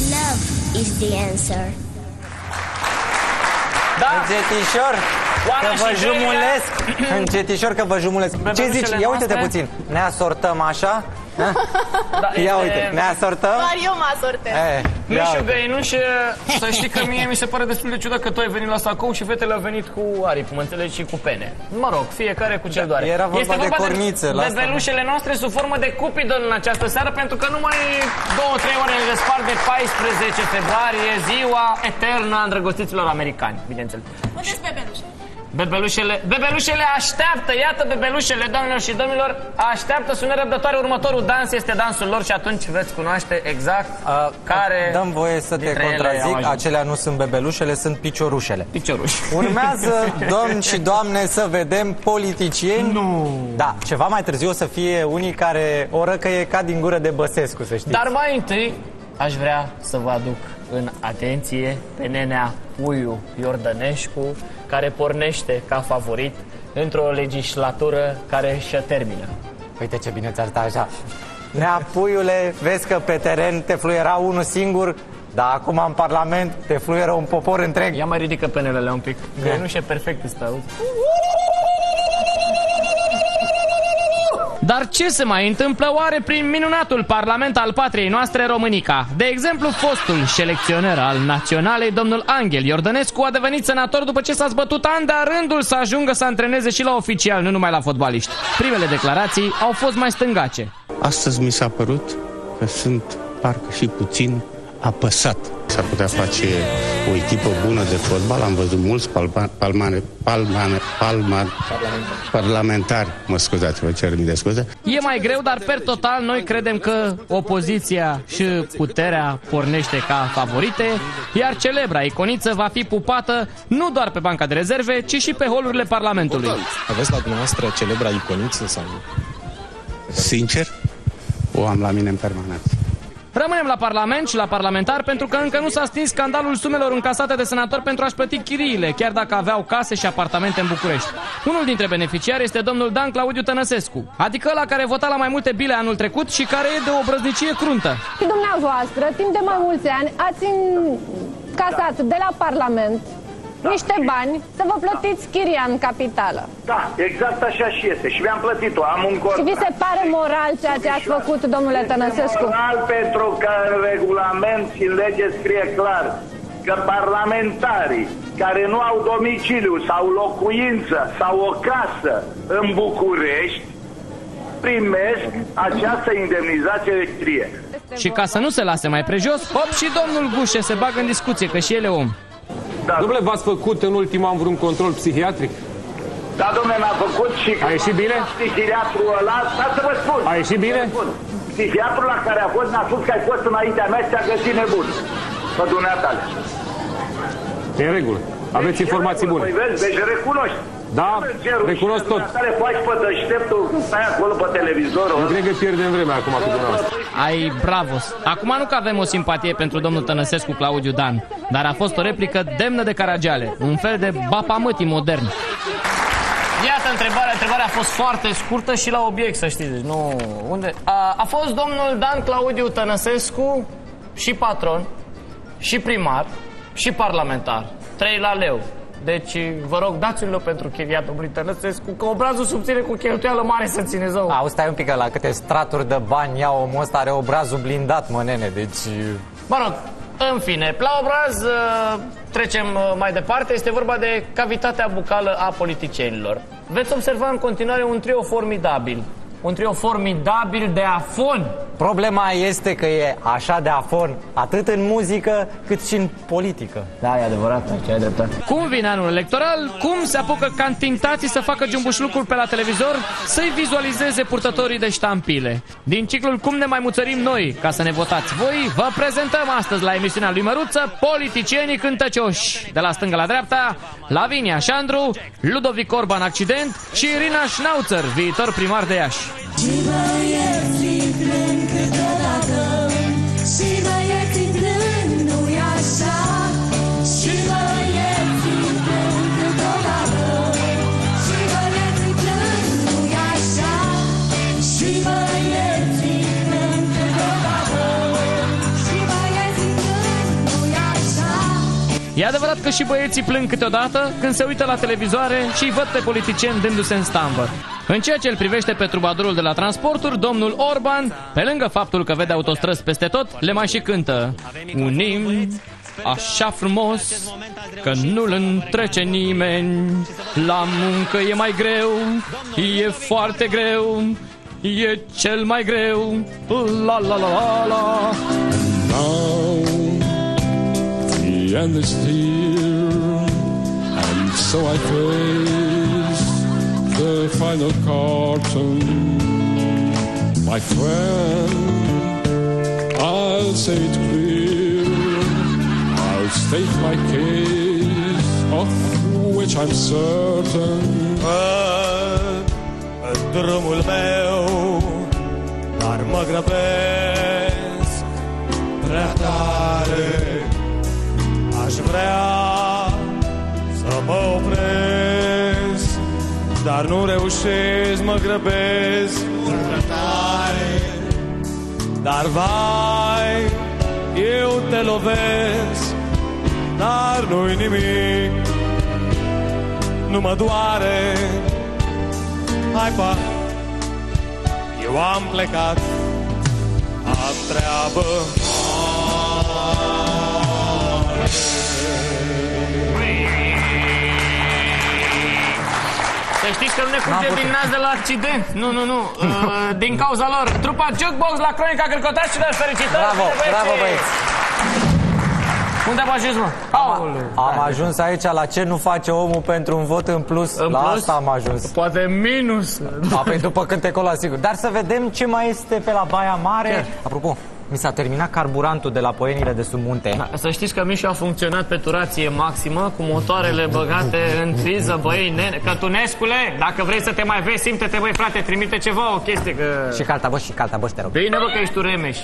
Love is the answer. Da. Încetișor, Oana că vă și Delia. jumulesc. Încetișor că vă jumulesc. Ce Bebelușele zici? Ia uite-te noastre. puțin. Ne asortăm așa? Ha? Da, Ia este- uite, ne asortăm? Doar eu mă asortez. Eh, ia Mișu uite. Găinuș, să știi că mie mi se pare destul de ciudat că tu ai venit la Sacou și fetele au venit cu aripi, mă înțelegi, și cu pene. Mă rog, fiecare cu ce doare. era vorba de cornițe, la de asta, bebelușele noastre sub formă de cupidon în această seară, pentru că numai 2-3 ore ne despart de 14 februarie, ziua eternă a îndrăgostiților americani, bineînțeles. Unde sunt bebelușe? Bebelușele, bebelușele așteaptă, iată bebelușele, doamnelor și domnilor, așteaptă, sunt nerăbdătoare, următorul dans este dansul lor și atunci veți cunoaște exact uh, care... Dăm voie să te dintre ele au contrazic, ajuns. acelea nu sunt bebelușele, sunt piciorușele. Picioruși. Urmează, domn și doamne, să vedem politicieni. Nu. Da, ceva mai târziu o să fie unii care o răcăie ca din gură de Băsescu, să știți. Dar mai întâi aș vrea să vă aduc în atenție pe nenea Puiu Iordănescu, care pornește ca favorit într-o legislatură și și termină. Uite ce bine ți-ar sta așa. Nea, puiule, vezi că pe teren te fluiera unul singur, dar acum în Parlament te fluieră un popor întreg. Ia mai ridică penelele un pic. Nu e perfect ăsta, Dar ce se mai întâmplă oare prin minunatul parlament al patriei noastre Românica? De exemplu, fostul selecționer al naționalei, domnul Angel Iordănescu, a devenit senator după ce s-a zbătut an de rândul să ajungă să antreneze și la oficial, nu numai la fotbaliști. Primele declarații au fost mai stângace. astăzi mi s-a părut că sunt parcă și puțin apăsat. S-ar putea face o echipă bună de fotbal. Am văzut mulți palma, palmane, palmane, palma, parlamentari, mă scuzați, vă cer mii de scuze. E mai greu, dar per total noi credem că opoziția și puterea pornește ca favorite, iar celebra iconiță va fi pupată nu doar pe banca de rezerve, ci și pe holurile Parlamentului. Aveți la dumneavoastră celebra iconiță sau nu? Sincer, o am la mine în permanență. Rămânem la Parlament și la parlamentar pentru că încă nu s-a stins scandalul sumelor încasate de senatori pentru a-și plăti chiriile, chiar dacă aveau case și apartamente în București. Unul dintre beneficiari este domnul Dan Claudiu Tănăsescu, adică la care vota la mai multe bile anul trecut și care e de o brăznicie cruntă. Și dumneavoastră, timp de mai mulți ani, ați încasat de la Parlament niște bani să vă plătiți chiria în capitală. Da, exact așa și este. Și mi-am plătit-o, am un contract. Și vi se pare moral ceea ce ați făcut, domnule Tănăsescu? Moral pentru că în regulament și în lege scrie clar că parlamentarii care nu au domiciliu sau locuință sau o casă în București primesc această indemnizație de chirie. Și ca să nu se lase mai prejos, hop și domnul Gușe se bagă în discuție, că și el e om. Da. Domnule, v-ați făcut în ultimul an vreun control psihiatric? Da, domnule, mi-a făcut și... A ieșit bine? Psihiatrul ăla, da să vă spun. A ieșit bine? Psihiatrul la care a fost mi-a spus că ai fost înaintea mea și te-a găsit nebun. Pe dumneatale. E în regulă. Aveți informații bune. Păi vezi, deci recunoști. Da, recunosc tot. Tale faci pe deșteptul, stai acolo pe televizor. Eu cred că pierdem vremea acum cu dumneavoastră. Ai bravos. Acum nu că avem o simpatie pentru domnul Tănăsescu Claudiu Dan, dar a fost o replică demnă de Caragiale, un fel de bapamătii modern. Iată întrebarea, întrebarea a fost foarte scurtă și la obiect, să știți. Deci nu... Unde? A, a fost domnul Dan Claudiu Tănăsescu și patron, și primar, și parlamentar. Trei la leu. Deci, vă rog, dați-l pentru chiria domnului Tănăsescu, că obrazul subțire cu cheltuială mare să ține zău. Au, stai un pic, că la câte straturi de bani ia omul ăsta, are obrazul blindat, mă, nene, deci... Mă rog, în fine, la obraz uh, trecem uh, mai departe. Este vorba de cavitatea bucală a politicienilor. Veți observa în continuare un trio formidabil. Un trio formidabil de afon. Problema este că e așa de afon, atât în muzică, cât și în politică. Da, e adevărat, aici ai dreptate. Cum vine anul electoral, cum se apucă cantintații să facă jumbușlucuri pe la televizor, să-i vizualizeze purtătorii de ștampile. Din ciclul Cum ne mai muțărim noi, ca să ne votați voi, vă prezentăm astăzi la emisiunea lui Măruță politicienii cântăcioși. De la stânga la dreapta, Lavinia Șandru, Ludovic Orban accident și Irina Schnauzer, viitor primar de Iași. Și E adevărat că și băieții plâng câteodată când se uită la televizoare și îi văd pe politicieni dându-se în stambă. În ceea ce îl privește pe trubadurul de la transporturi, domnul Orban, pe lângă faptul că vede autostrăzi peste tot, le mai și cântă. Un imn așa frumos că nu-l întrece nimeni. La muncă e mai greu, e foarte greu, e cel mai greu. La la la la la. Now the end here, and so I face the final curtain. My friend, I'll say it clear, I'll state my case, of which I'm certain. Meu Dar mă grăbesc Prea tare Aș vrea Să mă opresc Dar nu reușesc, mă grăbesc. Prea tare Dar vai Eu te lovesc Dar nu-i nimic Nu mă doare. Hai pa Eu am plecat Am treabă Să știți că nu ne curge din nas de la accident. Nu, nu, nu. Uh, din cauza lor. Trupa Jukebox la Cronica Cârcotașilor. Felicitări! Bravo, băieți! bravo băieți! Unde am ajuns, mă? Aoleu. Am ajuns aici la ce nu face omul pentru un vot în plus. În la plus? asta am ajuns. Poate minus. A, păi după cântecul ăla, sigur. Dar să vedem ce mai este pe la Baia Mare. Ce? Apropo, mi s-a terminat carburantul de la poienile de sub munte. Da, să știți că Mișu a funcționat pe turație maximă, cu motoarele băgate în priză, băi, nene. Cătunescule, dacă vrei să te mai vezi, simte-te, băi, frate, trimite ceva, o chestie, că... Și calta, bă, și calta, bă, și te rog. Bine, bă, că ești tu remeș.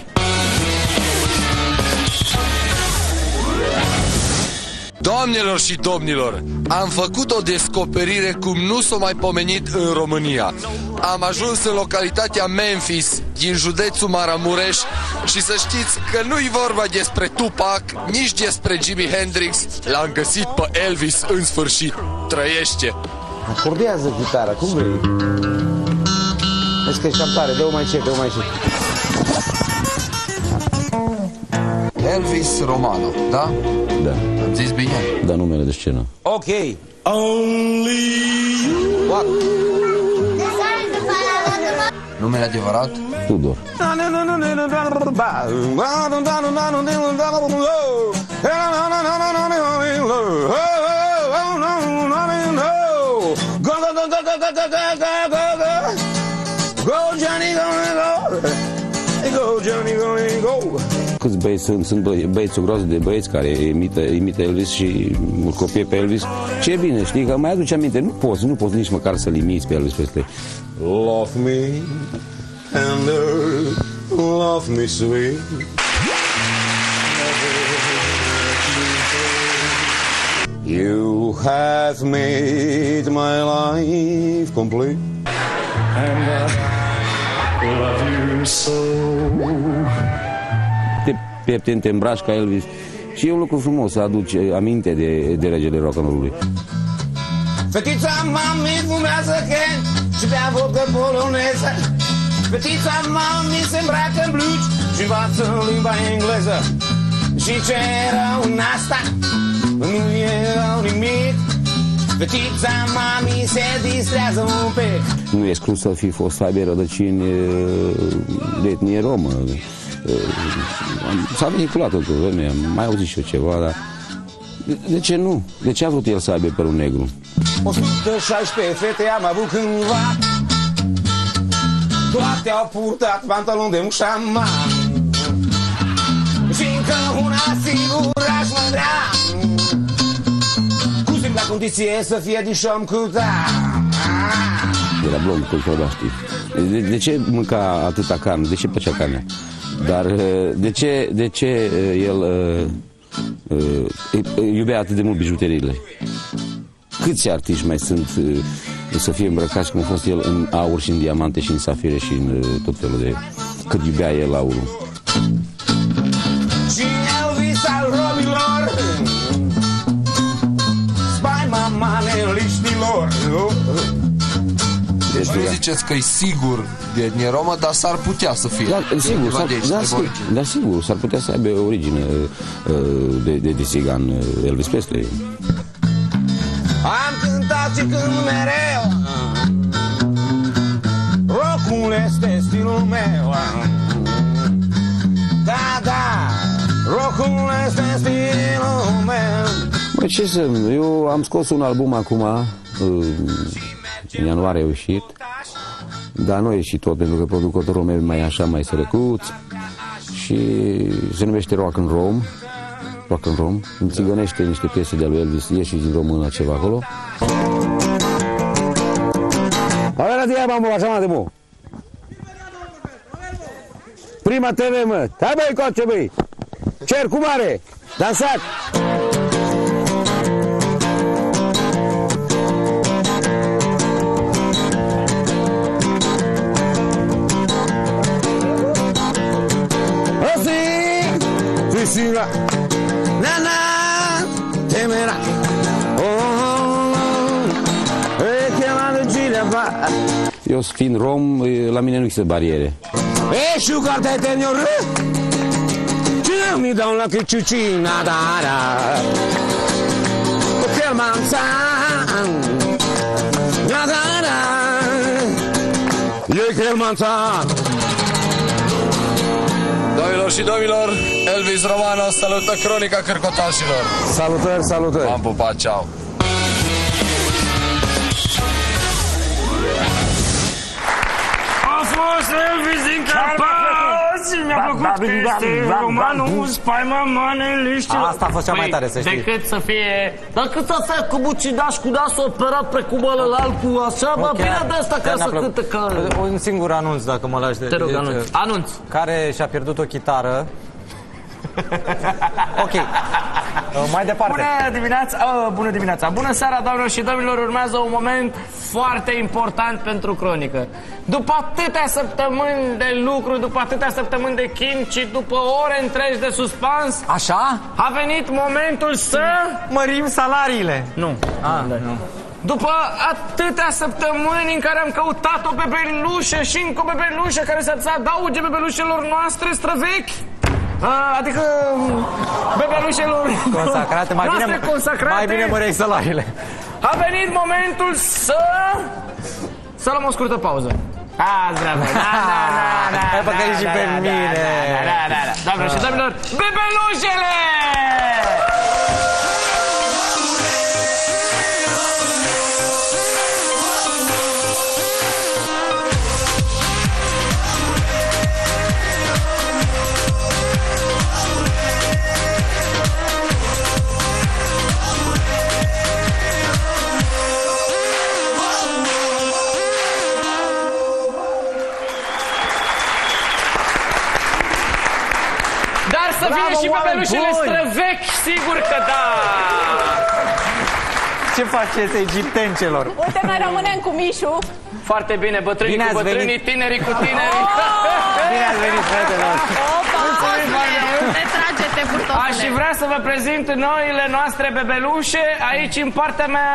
Doamnelor și domnilor, am făcut o descoperire cum nu s-a mai pomenit în România. Am ajuns în localitatea Memphis, din județul Maramureș și să știți că nu-i vorba despre Tupac, nici despre Jimi Hendrix. L-am găsit pe Elvis în sfârșit. Trăiește! Acordează chitara, cum vrei. Vezi că ești cam tare, dă-o mai încet, dă-o mai încet. Elvis Romano, da? Da. Am zis bine? Da numele de scenă. Ok. What? Numele adevărat? Tudor. Go Johnny, go, go. Go Johnny, go, go. Câți băieți sunt? Sunt băie- băieți o groază de băieți care imită, imită Elvis și îl copie pe Elvis. Ce bine, știi, că mai aduce aminte. Nu poți, nu poți nici măcar să-l imiți pe Elvis Presley. Love me tender, love me sweet. You have made my life complete. And I love you so. Te piepteni, te îmbraci ca Elvis. Și e un lucru frumos să aduci aminte de, de regele rock and roll Fetița mami fumează can și bea vodcă poloneză. Fetița mami se îmbracă în blugi și învață limba engleză. Și ce rău în asta nu e rău nimic. Fetița mami se distrează un pic. Nu e exclus să fi fost să aibă rădăcini e, de etnie romă. E, am- S-a vehiculat într-o vreme, am mai auzit și eu ceva, dar de, de ce nu? De ce a vrut el să aibă părul negru? 116 fete am avut cândva Toate au purtat pantaloni de mușaman Și încă una singură aș mândrea Cu simpla condiție să fie din șom cu da Era blond, tot vorba știi. De, de ce mânca atâta carne? De ce plăcea carnea? Dar e, de ce, de ce e, el e, e, iubea atât de mult bijuteriile? Câți artiști mai sunt e, să fie îmbrăcați cum a fost el în aur și în diamante și în safire și în e, tot felul de... Cât iubea el aurul. Nu ziceți că e sigur de etnie romă, dar s-ar putea să fie. Da, sigur, Ceva s-ar, de aici, da, de sigur, origine. da, sigur, s-ar putea să aibă origine e, de, de, de țigan e, Elvis Presley. Am cântat și cânt mereu Rockul este stilul meu Da, da Rockul este stilul meu Bă, ce să... Eu am scos un album acum, uh, în ianuarie a ieșit, dar nu a ieșit tot, pentru că producătorul meu e mai așa, mai sărăcuț și se numește Rock and Rom, Rock and Rom, îmi țigănește niște piese de lui Elvis, e și din română ceva acolo. Avea la mamă, așa mă de mo. Prima TV, mă. Hai băi, coace, băi. Cer cu mare. Dansat. Cristina Nana, temera. Oh, oh, oh E chiamată cineva Eu fiind rom, e, la mine nu există bariere. E șugar de tenor Cine mi dau la chiciucina da da Che manzan Da da da E che manzan Doamnelor și domnilor, Elvis Romano salută cronica cărcotașilor. Salutări, salutări. V-am pupat, ceau. A fost Elvis din Carpați Mi-a plăcut că este romanul Spaima maneliștilor Asta a fost cea mai tare, să știi. Decât să fie Decât să fie cu bucidaș cu nasul operat Precum ălălalt cu așa Bă, bine de asta ca Ne-a să plăcut. cânte ca Un singur anunț, dacă mă lași de... Te rog, deci, anunț. Anunț. Care și-a pierdut o chitară. ok. Uh, Mai departe. Bună dimineața, oh, bună dimineața, bună seara, doamnelor și domnilor, urmează un moment foarte important pentru cronică. După atâtea săptămâni de lucru, după atâtea săptămâni de chin și după ore întregi de suspans, Așa? a venit momentul să... Mărim salariile. Nu. Ah, nu. După atâtea săptămâni în care am căutat o bebelușă și încă o bebelușă care să se adauge bebelușelor noastre străvechi, a, adică bebelușelor Consacrate, mai bine, noastre consacrate, mai bine măreai salariile. a venit momentul să... Să luăm o scurtă pauză. Azi, bravo! Da, da, da, da, Hai, păcăli și da, pe da, mine. Da, da, da, da. Doamnelor și domnilor, bebelușele! Dar bebelușele buni! străvechi, sigur că da! Ce faceți egipteni celor? Uite, noi rămânem cu Mișu. Foarte bine, bătrânii Bine cu ați bătrânii, venit. tinerii cu tinerii. Bine ați venit, fetelor. Opa, Mulțumim foarte mult. te trage-te, Aș și vrea să vă prezint noile noastre bebelușe aici în partea mea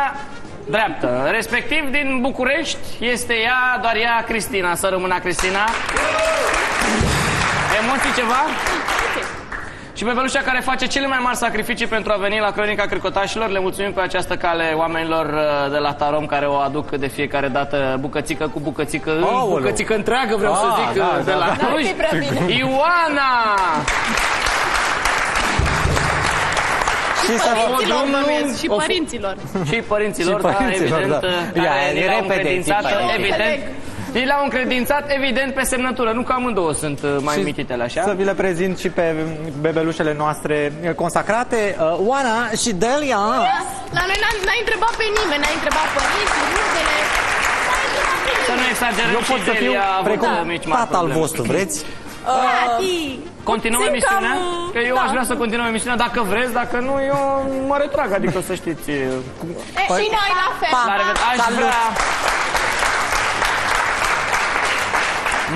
dreaptă. Respectiv din București este ea, doar ea, Cristina. Să rămână Cristina. Emoții ceva? Și bebelușa care face cele mai mari sacrificii pentru a veni la Cronica Cricotașilor. Le mulțumim pe această cale oamenilor uh, de la Tarom care o aduc de fiecare dată bucățică cu bucățică în Aoleu. bucățică întreagă, vreau să Ah, zic, da, uh, de da, la da. Cluj. N-ar fi prea bine. Ioana! Și să vă Părinților, drum bănuiesc, lung, și o fu- părinților. Și părinților, Și părinților, da, evident, da. Ia, care ni l-au repede, încredințat, tipare. evident. Ni l-au încredințat, evident, pe semnătură. Nu că amândouă sunt uh, mai Și mititele, așa? Să vi le prezint și pe bebelușele noastre consacrate. Uh, Oana și Delia. La noi n-a, n-a întrebat pe nimeni, n-a întrebat părinții, rudele. Să nu exagerăm Eu pot și să fiu Delia a avut precum uh, mici mari tata al probleme. vostru, vreți? Tati! Continuăm Puțin emisiunea? cam, uh, Că eu da. aș vrea să continuăm emisiunea dacă vreți, dacă nu, eu mă retrag, adică să știți. uh, E, și noi la fel. La revedere. Aș Salut. vrea...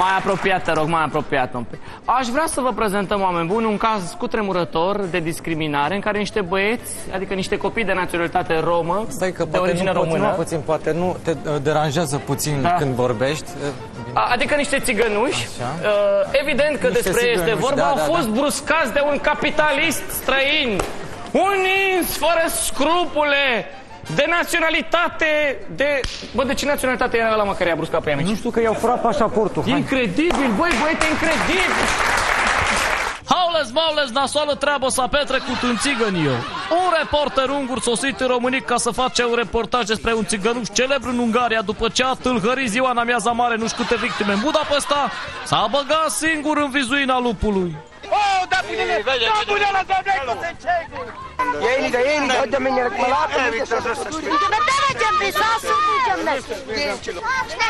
Mai apropiat, te rog, mai apropiat un pic. Aș vrea să vă prezentăm, oameni buni, un caz cutremurător de discriminare în care niște băieți, adică niște copii de naționalitate romă, Stai că de poate origine nu, poate, română, nu, puțin, poate nu te uh, deranjează puțin Da. când vorbești. Uh, a- adică niște țigănuși, uh, evident că Niște despre ei este țigănuși, vorba, da, au da, fost da. bruscați de un capitalist străin, un ins fără scrupule, de naționalitate, de... Bă, de ce naționalitate era la mă care i-a bruscat pe ea mici? nu știu că i-au furat pașaportul. Hai. Incredibil, băi, băiete, incredibil! Haules, maules, nasoală treabă s-a petrecut în țigănie. Un reporter ungur sosit în România ca să face un reportaj despre un țigănuș celebru în Ungaria după ce a tâlhărit ziua în amiaza mare nu știu câte victime în Budapesta, s-a băgat singur în vizuina lupului. Ó, de ugyanaz a megköszöntségünk! Én ide, én ide, hagyja menjenek, ma látom, hogy az összes De te vegyem vissza, azt tudjam neki.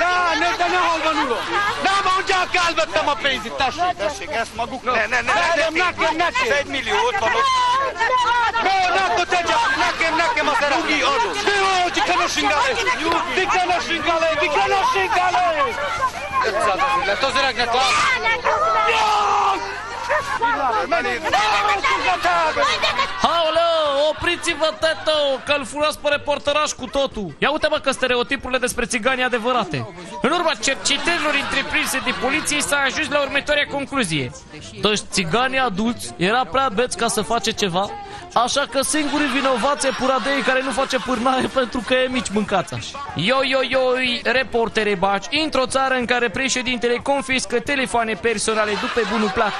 Na, ne, de ne hallganulom! Ne mondják, elvettem a pénzét, tessék! Tessék, ezt maguk... Ne, ne, ne, nekem, nekem, nekem! Egy millió ott van ott! Ne, ne, akkor tegyem, nekem, nekem a szerep! Nyugi, adod! Ne, hogy kenesünk elé! Ti kenesünk elé, ti kenesünk elé! 500 lett az öregnek a... Ja! Haoleu, opriți-vă, teto, că-l furați pe reporteraș cu totul. Ia uite, mă, că stereotipurile despre țigani adevărate. În urma cercetărilor întreprinse de poliție s-a ajuns la următoarea concluzie. Deci țiganii adulți era prea beți ca să face ceva Așa că singurii vinovați e Puradei care nu face pârnaie pentru că e mici mâncați așa. Yo, yo, yo, reportere baci, într-o țară în care președintele confiscă telefoane personale după bunul plac.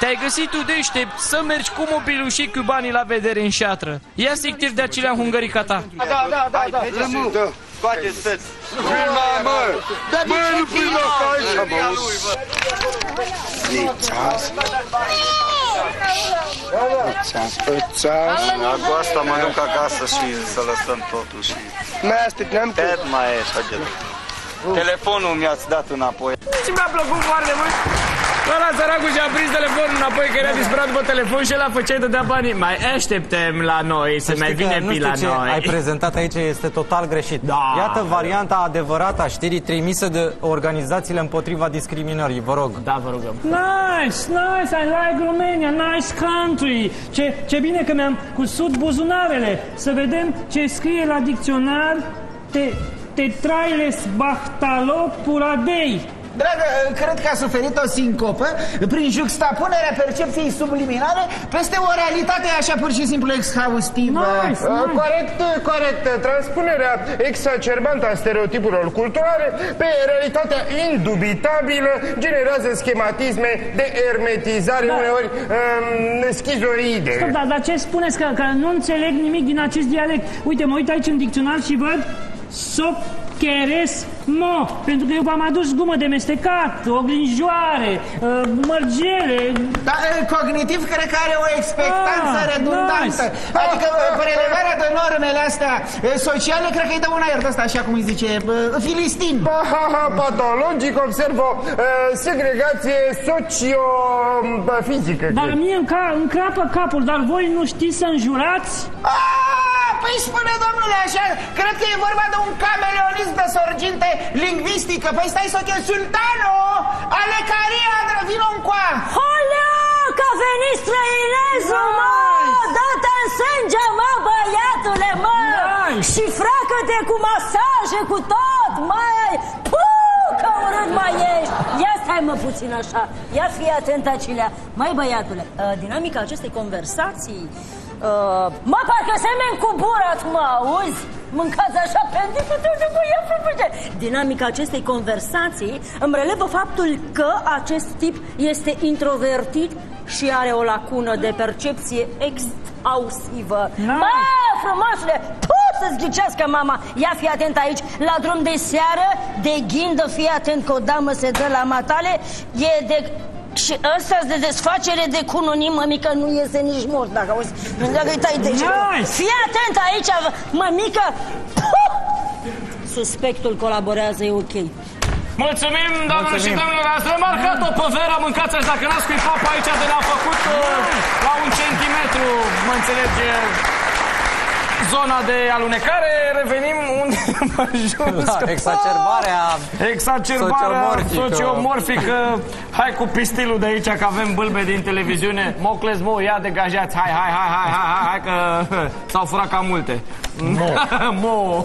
Te-ai găsit tu deștept să mergi cu mobilul și cu banii la vedere în șatră. Ia sictir de acelea hungărica ta. Da, da, da, da. Da. Scoateți tăți. Filma, mă! Mă, nu filma ca aici, mă! Nițas. Nițas, ățas. Cu asta mănânc acasă și să lăsăm totul și... Mai asta te-am Ted mai e, șaget. Telefonul mi-ați dat înapoi. Și mi-a plăcut foarte mult. Ăla săracul și-a prins telefonul înapoi că era disperat după telefon și ăla făceai dădea banii. Mai așteptăm la noi, să, mai știi că vine nu pi la știu ce noi. ai prezentat aici este total greșit. Da. Iată varianta adevărată a știrii trimisă de organizațiile împotriva discriminării. Vă rog. Da, vă rugăm. Nice, nice, I like Romania, nice country. Ce, ce bine că mi-am cusut buzunarele. Să vedem ce scrie la dicționar te, tetrailes bahtalo puradei. Dragă, cred că a suferit o sincopă prin juxtapunerea percepției subliminale peste o realitate așa pur și simplu exhaustivă. Nice, Uh, Corect, corect. Transpunerea exacerbantă a stereotipurilor culturale pe realitatea indubitabilă generează schematisme de ermetizare Da. uneori um, schizoride. Stop, dar, dar ce spuneți că, că nu înțeleg nimic din acest dialect? Uite, mă uit aici în dicționar și văd soc cheres mo, pentru că eu v-am adus gumă de mestecat, oglinjoare, uh, mărgele. Da, e, cognitiv cred că are o expectanță Ah, redundantă. nice. Adică prelevarea de normele astea e, sociale, cred că îi dă un aer de ăsta, așa cum îi zice, bă, filistin. Ha, ha, ha, patologic observ o uh, segregație socio-fizică. Dar mie îmi ca, îmi crapă capul, dar voi nu știți să înjurați? Ah, păi spune domnule așa, cred că e vorba de un cameleonism de sorginte lingvistică. Păi stai să te sultano, ale caria, vino încoa. Holea, că a venit străinezul, mă! Dă-te în sânge, mă, băiatule, mă! Și freacă-te cu masaje, cu tot, mai! Puh, că urât mai ești! Ia stai, mă, puțin așa. Ia fii atent, Acilea. Mai, băiatule, uh, dinamica acestei conversații... Uh, mă, parcă semeni cu burat, mă, auzi? Mâncați așa pentru Dinamica acestei conversații îmi relevă faptul că acest tip este introvertit și are o lacună de percepție exhaustivă. Mă, frumosule, pot să-ți ghicească mama. Ia fi atent aici, la drum de seară, de ghindă, fii atent că o damă se dă la matale, e de... Și ăsta de desfacere de cununim, mămică, nu iese nici mort, dacă auzi. Dacă îi tai degetul. Nice! Fii atent aici, mămică. Puh! Suspectul colaborează, e ok. Mulțumim, doamnelor și domnilor, ați remarcat-o pe Vera, mâncați-și dacă n-ați scuipat pe aici de l-a făcut uh, la un centimetru, mă înțelege, zona de alunecare, revenim unde am ajuns. La că- exacerbarea Exacerbarea sociomorfică. sociomorfică. Hai cu pistilul de aici, că avem bâlbe din televiziune. Mocles, mo, ia degajați. Hai, hai, hai, hai, hai, hai, hai, că s-au furat cam multe. Mo. mo.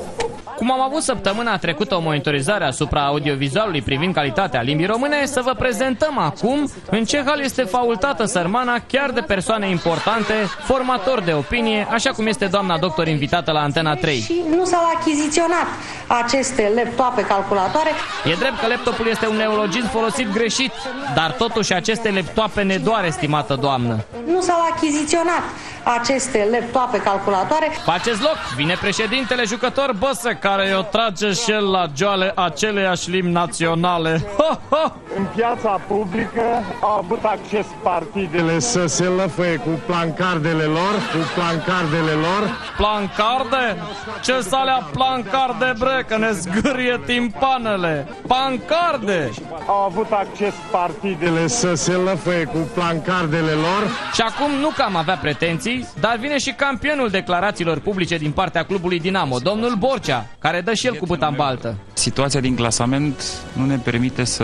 Cum am avut săptămâna trecută o monitorizare asupra audiovizualului privind calitatea limbii române, să vă prezentăm acum în ce hal este faultată sărmana chiar de persoane importante, formatori de opinie, așa cum este doamna doctor invitată la Antena 3. Și nu s-au achiziționat aceste laptope calculatoare. E drept că laptopul este un neologism folosit greșit, dar totuși aceste laptope ne doare, stimată doamnă. Nu s-au achiziționat aceste laptope calculatoare. Faceți loc, vine președintele jucător Băsă, care o trage și el la joale aceleiași limbi naționale. Ha, ha! În piața publică au avut acces partidele să se lăfăie cu plancardele lor, cu plancardele lor. Plancarde? Ce salea plancarde, bre, că ne zgârie timpanele? Pancarde! Au avut acces partidele să se lăfăie cu plancardele lor. Și acum nu că am avea pretenții, dar vine și campionul declarațiilor publice din partea clubului Dinamo, domnul Borcea, care dă și el cu băta în baltă. Situația din clasament nu ne permite să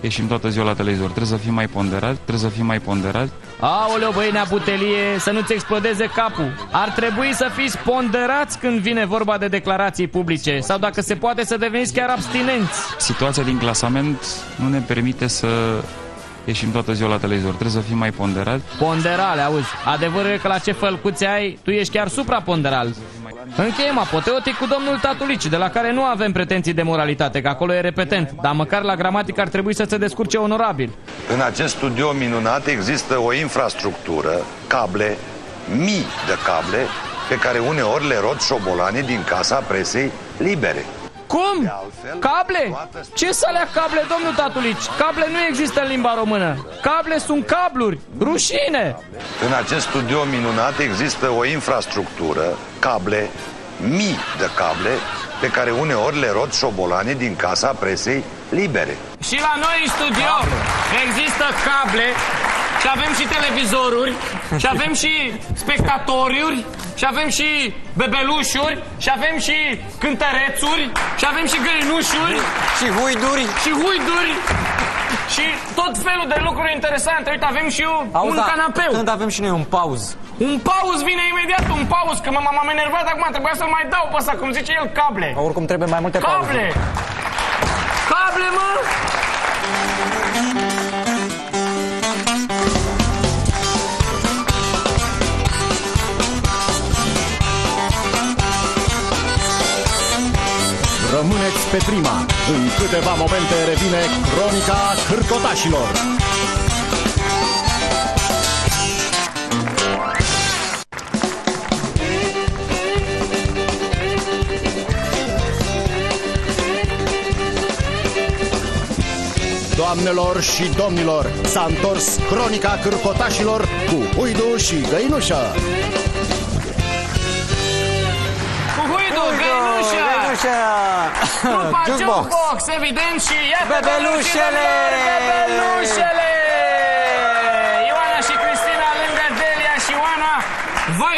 ieșim toată ziua la televizor. Trebuie să fim mai ponderat, trebuie să fim mai ponderat. Aoleu, băinea butelie, să nu-ți explodeze capul. Ar trebui să fiți ponderați când vine vorba de declarații publice, sau dacă se poate să deveniți chiar abstinenți. Situația din clasament nu ne permite să ieșim toată ziua la televizor. Trebuie să fim mai ponderați. Ponderale, auzi. Adevărul e că la ce fălcuțe ai, tu ești chiar supraponderal. Încheiem apoteotic cu domnul Tatulici, de la care nu avem pretenții de moralitate, că acolo e repetent, dar măcar la gramatică ar trebui să se descurce onorabil. În acest studio minunat există o infrastructură, cable, mii de cable, pe care uneori le rod șobolanii din casa presei libere. Cum? Cable? Ce să alea cable, domnul Tatulici? Cable nu există în limba română. Cable sunt cabluri. Rușine! În acest studio minunat există o infrastructură, cable, mii de cable, pe care uneori le rod șobolanii din casa presei libere. Și la noi în studio există cable și avem și televizoruri și avem și spectatoriuri și avem și bebelușuri și avem și cântărețuri și avem și găinușuri și huiduri. Și huiduri și tot felul de lucruri interesante. Uite, avem și eu un da, canapeu. Când avem și noi un pauz. Un pauz vine imediat, un pauz, că m- m-am enervat acum, trebuia să-l mai dau pe ăsta, cum zice el, cable. Oricum trebuie mai multe pauze. Cable! Cable, mă! Rămâneți pe prima. În câteva momente revine cronica cârcotașilor. Doamnelor și domnilor, s-a întors cronica cârcotașilor cu Uidu și Găinușă. Cu huidu, găinușa! Găinușa! Trupa Jukebox. Jukebox, evident, și iată Bebelușele! Bebelușele! Ioana și Cristina lângă Delia și Ioana.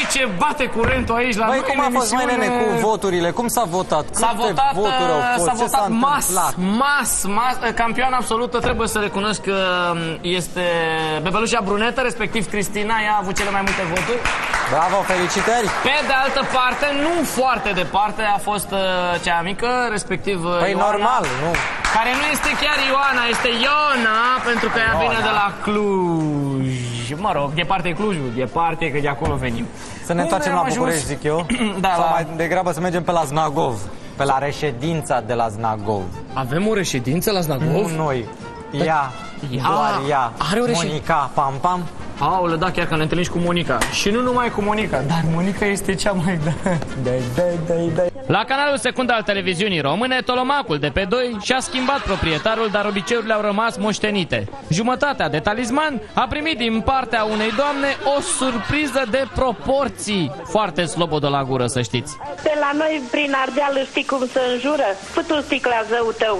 Vai ce bate curentul aici la Băi, noi cum în a fost, mai emisiune. nene, cu voturile? Cum s-a votat? S-a Câte votat, voturi au uh, fost? s-a Ce votat mas, întâmplat? mas, mas, campioana absolută, trebuie să recunosc că um, este Bebelușa Brunetă, respectiv Cristina, ea a avut cele mai multe voturi. Bravo, felicitări! Pe de altă parte, nu foarte departe, a fost uh, cea mică, respectiv uh, Păi Ioana, normal, nu? Care nu este chiar Ioana, este Iona, pentru că ea vine Iona. de la Cluj. Mă rog, departe e Clujul, departe că de acolo venim. Să ne Unde întoarcem am la ajuns? București, zic eu. Da, Sau la- mai degrabă să mergem pe la Znagov. Pe la reședința de la Znagov. Avem o reședință la Znagov? Nu noi. Ea, Ea doar ea. are o reședință. Monica, pam, pam. Aolă, da, chiar că ne întâlnim și cu Monica. Și nu numai cu Monica, dar Monica este cea mai... Da, da, da, da, da. La canalul secund al televiziunii române, Tolomacul de pe 2 și-a schimbat proprietarul, dar obiceiurile au rămas moștenite. Jumătatea de talisman a primit din partea unei doamne o surpriză de proporții. Foarte slobodă la gură, să știți. Pe la noi, prin Ardeal, știi cum se înjură? Fă tu sticla zău tău.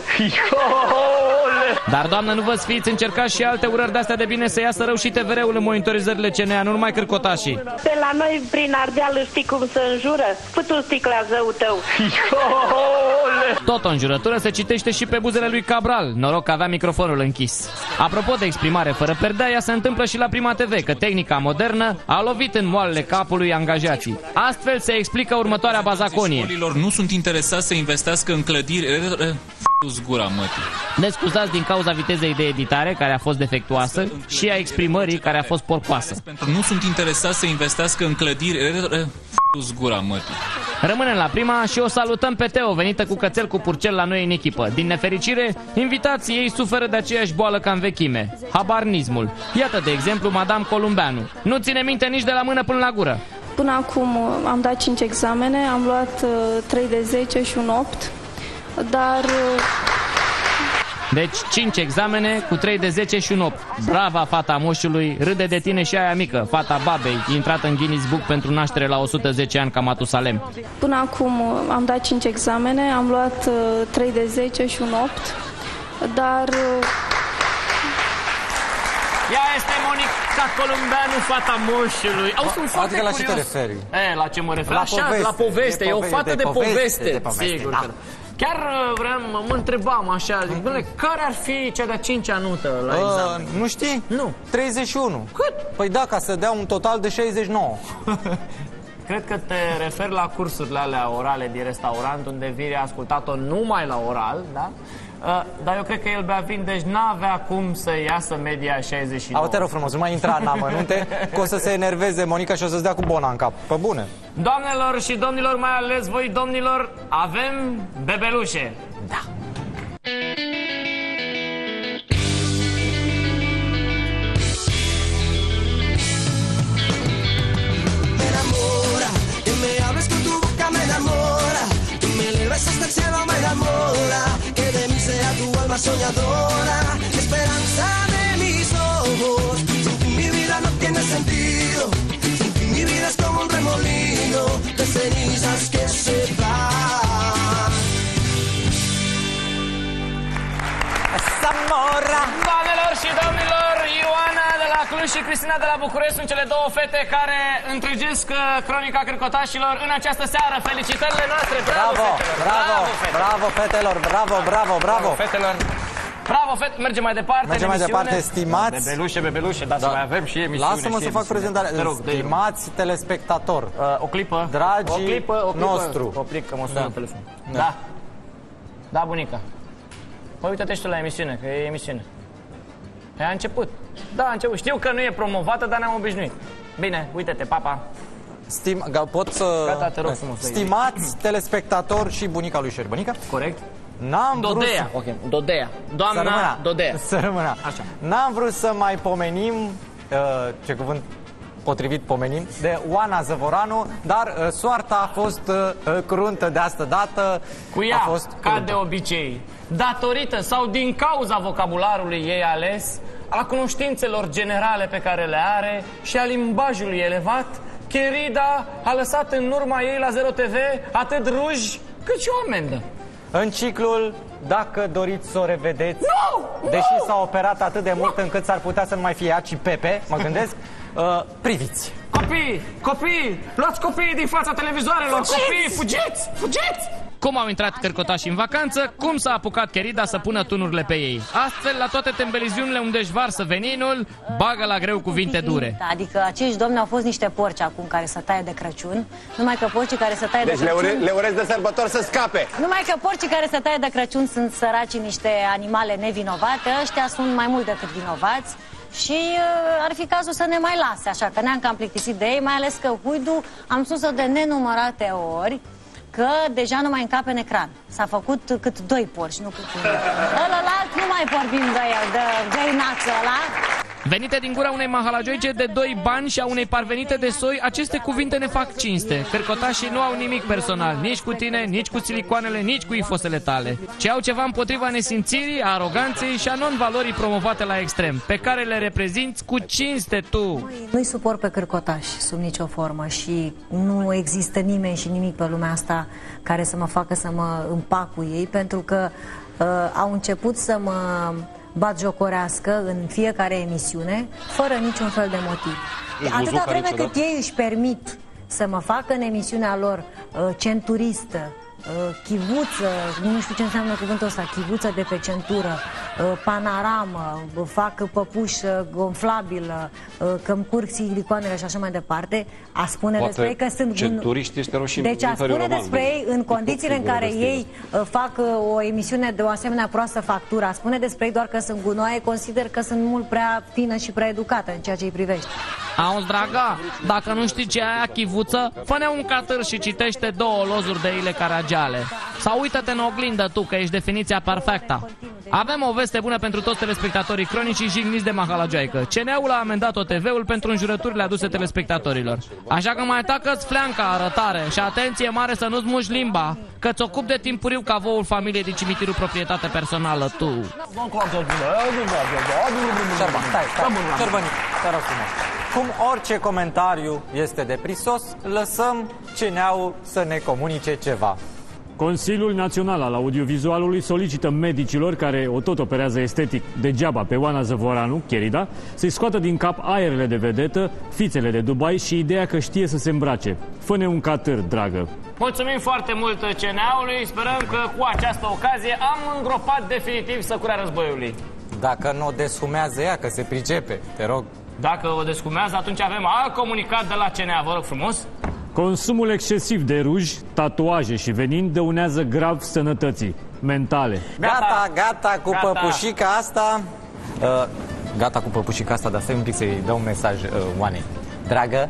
Dar, doamnă, nu vă sfiți, încercați și alte urări de-astea de bine să iasă rău și TVR-ul în monitorizările CNA, nu numai cârcotașii. Pe la noi, prin Ardeal, știi cum se înjură? Fă tu sticla zău tău. Tot o înjurătură se citește și pe buzele lui Cabral. Noroc că avea microfonul închis. Apropo de exprimare fără perdea, ea se întâmplă și la Prima TV, că tehnica modernă a lovit în moalele capului angajații. Astfel se explică următoarea bazaconie. Școlilor nu sunt interesați să investească în clădiri... F***ți gura, mătii. Ne scuzați din cauza vitezei de editare, care a fost defectuoasă, și a exprimării, care a fost porcoasă. Nu sunt interesați să investească în clădiri... F***ți gura, mătii. Rămânem la prima și o salutăm pe Teo, venită cu cățel cu purcel la noi în echipă. Din nefericire, invitații ei suferă de aceeași boală ca în vechime, habarnismul. Iată, de exemplu, Madame Columbeanu. Nu ține minte nici de la mână până la gură. Până acum uh, am dat 5 examene, am luat uh, 3 de 10 și un 8, dar uh, Deci 5 examene cu 3 de 10 și un 8. Brava fata moșului, râde de tine și aia mică, fata babei, intrată în Guinness Book pentru naștere la 110 ani ca Matusalem. până acum uh, am dat 5 examene, am luat uh, 3 de 10 și un 8, dar uh, Ea este Monica Columbeanu, fata moșului. Au, sunt foarte Adică la ce te curios. referi? E, la ce mă refer? La Așa, poveste. la poveste. De E o pove- fată de, de poveste, poveste. de poveste, Sigur da. că da. Chiar uh, vreau, mă, mă întrebam așa, zic, bine, care ar fi cea de-a cincea nută la examen? Uh, nu știi? Nu. 31. Cât? Păi da, ca să dea un total de 69. Cred că te referi la cursurile alea orale din restaurant, unde vii ascultat-o numai la oral, da? Uh, dar eu cred că el bea vin, deci n-avea cum să iasă media 69. Au, te rog frumos, nu mai intra în amănunte, că o să se enerveze Monica și o să-ți dea cu bona în cap. Pe bune. Doamnelor și domnilor, mai ales voi domnilor, avem bebelușe. Da. Alma soñadora, esperanza de mis ojos, sin ti mi vida no tiene sentido, sin ti mi vida es como un remolino de cenizas que se van. Samora! Și Cristina de la București sunt cele două fete care întregesc uh, cronica cârcotașilor în această seară. Felicitările noastre! Bravo, fetelor! bravo, fetelor! bravo, fetelor, bravo, bravo, bravo. fetelor! Bravo, fete, mergem mai departe. Mergem în mai emisiune. departe, stimați. Bebelușe, bebelușe, dar da. să mai avem și emisiune. Lasă-mă și să fac emisiune. prezentarea. Te rog, dă-i. Stimați telespectator, Uh, o clipă. Dragii o clipă, o clipă. nostru. O clipă, că mă sună Da. da. telefon. Da. Da. Da, bunica. Păi uite-te și tu la emisiune, că e emisiune. E, a început. Da, a început. Știu că nu e promovată, dar ne-am obișnuit. Bine, uite-te, papa. Stim, ga- pot să... Gata, te rog frumos, Stimați telespectatori și bunica lui Șerbanica. Corect. N-am vrut Dodea. să... Ok, Dodea. Doamna Să rămână. Dodea. Să rămână. Așa. N-am vrut să mai pomenim, uh, ce cuvânt potrivit pomenim, de Oana Zăvoranu, dar uh, soarta a fost uh, uh, cruntă de asta dată. Cu ea, a fost ca cruntă. de obicei, datorită sau din cauza vocabularului ei ales, a cunoștințelor generale pe care le are și a limbajului elevat, Cherida a lăsat în urma ei la Zero TV atât ruj cât și o amendă. În ciclul, dacă doriți să o revedeți, Nu! deși Nu! s-a operat atât de mult încât s-ar putea să nu mai fie ea, ci Pepe, mă gândesc, uh, priviți. Copii, copii, luați copiii din fața televizoarelor, Fugiți! copii, fugiți, fugiți! Cum au intrat cărcotașii în vacanță, cum s-a apucat Cherida să pună tunurile pe ei. Astfel, la toate tembeliziunile unde își varsă veninul, bagă la greu cuvinte dure. Adică acești domni au fost niște porci acum care să taie de Crăciun, numai că porcii care să taie Deci de le, Crăciun... ure, le urez de sărbători să scape. Numai că porcii care se taie de Crăciun sunt săraci niște animale nevinovate, ăștia sunt mai mult decât vinovați și uh, ar fi cazul să ne mai lase, așa că ne-am cam plictisit de ei, mai ales că Huidu am spus-o de nenumărate ori că deja nu mai încape în ecran. S-a făcut cât doi porci, nu cât unul. Ălălalt nu mai vorbim de el, de găinață ăla. Venite din gura unei mahalagioice de doi bani și a unei parvenite de soi, aceste cuvinte ne fac cinste. Cărcotașii nu au nimic personal, nici cu tine, nici cu silicoanele, nici cu ifosele tale. Ce au ceva împotriva nesimțirii, a aroganței și a non-valorii promovate la extrem, pe care le reprezinți cu cinste tu. Nu-i suport pe cârcotași sub nicio formă și nu există nimeni și nimic pe lumea asta care să mă facă să mă împac cu ei pentru că uh, au început să mă batjocorească în fiecare emisiune fără niciun fel de motiv. Ești Atâta buzuca vreme niciodată? cât ei își permit să mă facă în emisiunea lor uh, centuristă, uh, chivuță, nu știu ce înseamnă cuvântul ăsta, chivuță de pe centură, uh, panoramă, uh, fac păpușă gonflabilă, uh, că îmi curg silicoanele și așa mai departe, a spune Poate despre ei că sunt... centuriști este roșii Deci a Imperiul spune Roman, despre nu? ei în condițiile în care vorbesc ei uh, fac uh, o emisiune de o asemenea proastă factură, a spune despre ei doar că sunt gunoaie, consider că sunt mult prea fină și prea educată în ceea ce îi privește. Auzi, draga, dacă nu știi ce e aia chivuță, fă un catâr și citește două lozuri de ile caragiale. Sau uită-te în oglindă tu, că ești definiția perfectă. Avem o veste bună pentru toți telespectatorii cronici și jigniți de mahalagioaică. CNU-ul a amendat OTV-ul pentru înjurăturile aduse telespectatorilor. Așa că mai tacă-ți fleanca arătare și atenție mare să nu-ți muși limba, că ți ocup de timpuriu cavoul familiei din cimitirul proprietate personală tu. Șerban, stai, stai, Șerbănic, te rog frumos. Cum orice comentariu este de prisos, lăsăm CNA-ul să ne comunice ceva. Consiliul Național al Audiovizualului solicită medicilor care o tot operează estetic degeaba pe Oana Zăvoranu, Cherida, să-i scoată din cap aerele de vedetă, fițele de Dubai și ideea că știe să se îmbrace. Fă-ne un catâr, dragă. Mulțumim foarte mult CNA-ului, sperăm că cu această ocazie am îngropat definitiv săcurea războiului. Dacă nu o deshumează ea, că se pricepe, te rog. Dacă o descumează, atunci avem alt comunicat de la CNA, vă rog frumos. Consumul excesiv de ruj, tatuaje și venin dăunează grav sănătății. mentale. Gata, gata cu Gata. păpușica asta. Uh, gata cu păpușica asta, dar stai un pic să-i dau un mesaj uh, Oanei. Dragă,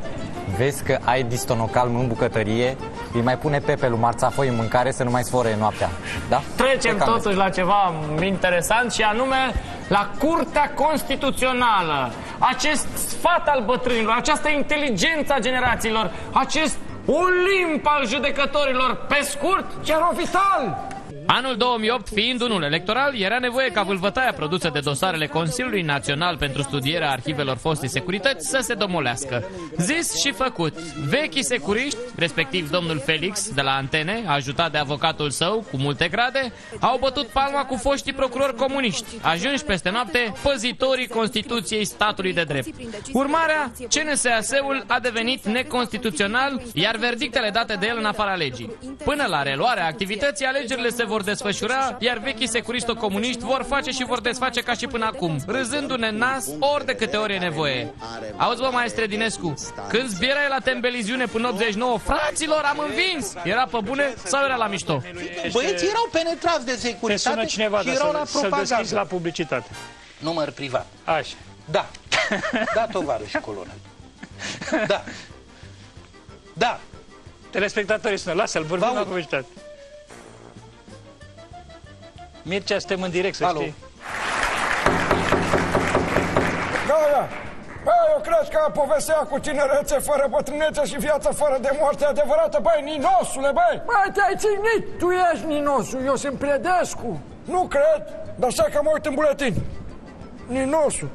vezi că ai distonocalm în bucătărie, îi mai pune Pepe lui Marțafoi în mâncare să nu mai sfore noaptea. Da? Trecem Pe cam totuși la ceva interesant și anume la Curtea Constituțională. Acest sfat al bătrânilor, această inteligență a generațiilor, acest olimp al judecătorilor, pe scurt, Cerovital! Anul 2008 fiind unul electoral, era nevoie ca vâlvătaia produsă de dosarele Consiliului Național pentru studierea arhivelor fostei securități să se domolească. Zis și făcut. Vechii securiști, respectiv domnul Felix de la Antene, ajutat de avocatul său cu multe grade, au bătut palma cu foștii procurori comuniști, ajunși peste noapte păzitorii Constituției statului de drept. Urmarea, CNSAS-ul a devenit neconstituțional, iar verdictele date de el în afara legii. Până la reluarea activității, alegerile se vor desfășura, iar vechii securisto-comuniști vor face și vor desface ca și până acum, râzându-ne în nas ori de câte ori e nevoie. Auzi, bă, maestre Dinescu, când zbierai la tembeliziune până 89, fraților, am învins! Era pe bune sau era la mișto? Băieții erau penetrați de Te securitate sună cineva, și dar erau să, la să deschizi propagandă. la publicitate. Număr privat. Așa. Da. Da, tovarăș colonel. Da. Da. Telespectatorii sună, lasă-l, vorbim Vă la aud. publicitate. Mircea, suntem în direct, să Alo. știi. Da, da. Bă, eu cred că povestea cu tinerețe fără bătrânețe și viață fără de moarte e adevărată, băi, ninosule, băi! Băi, te-ai țignit, tu ești ninosul, eu sunt Predescu. Nu cred, dar stai că mă uit în buletin. Ninosul.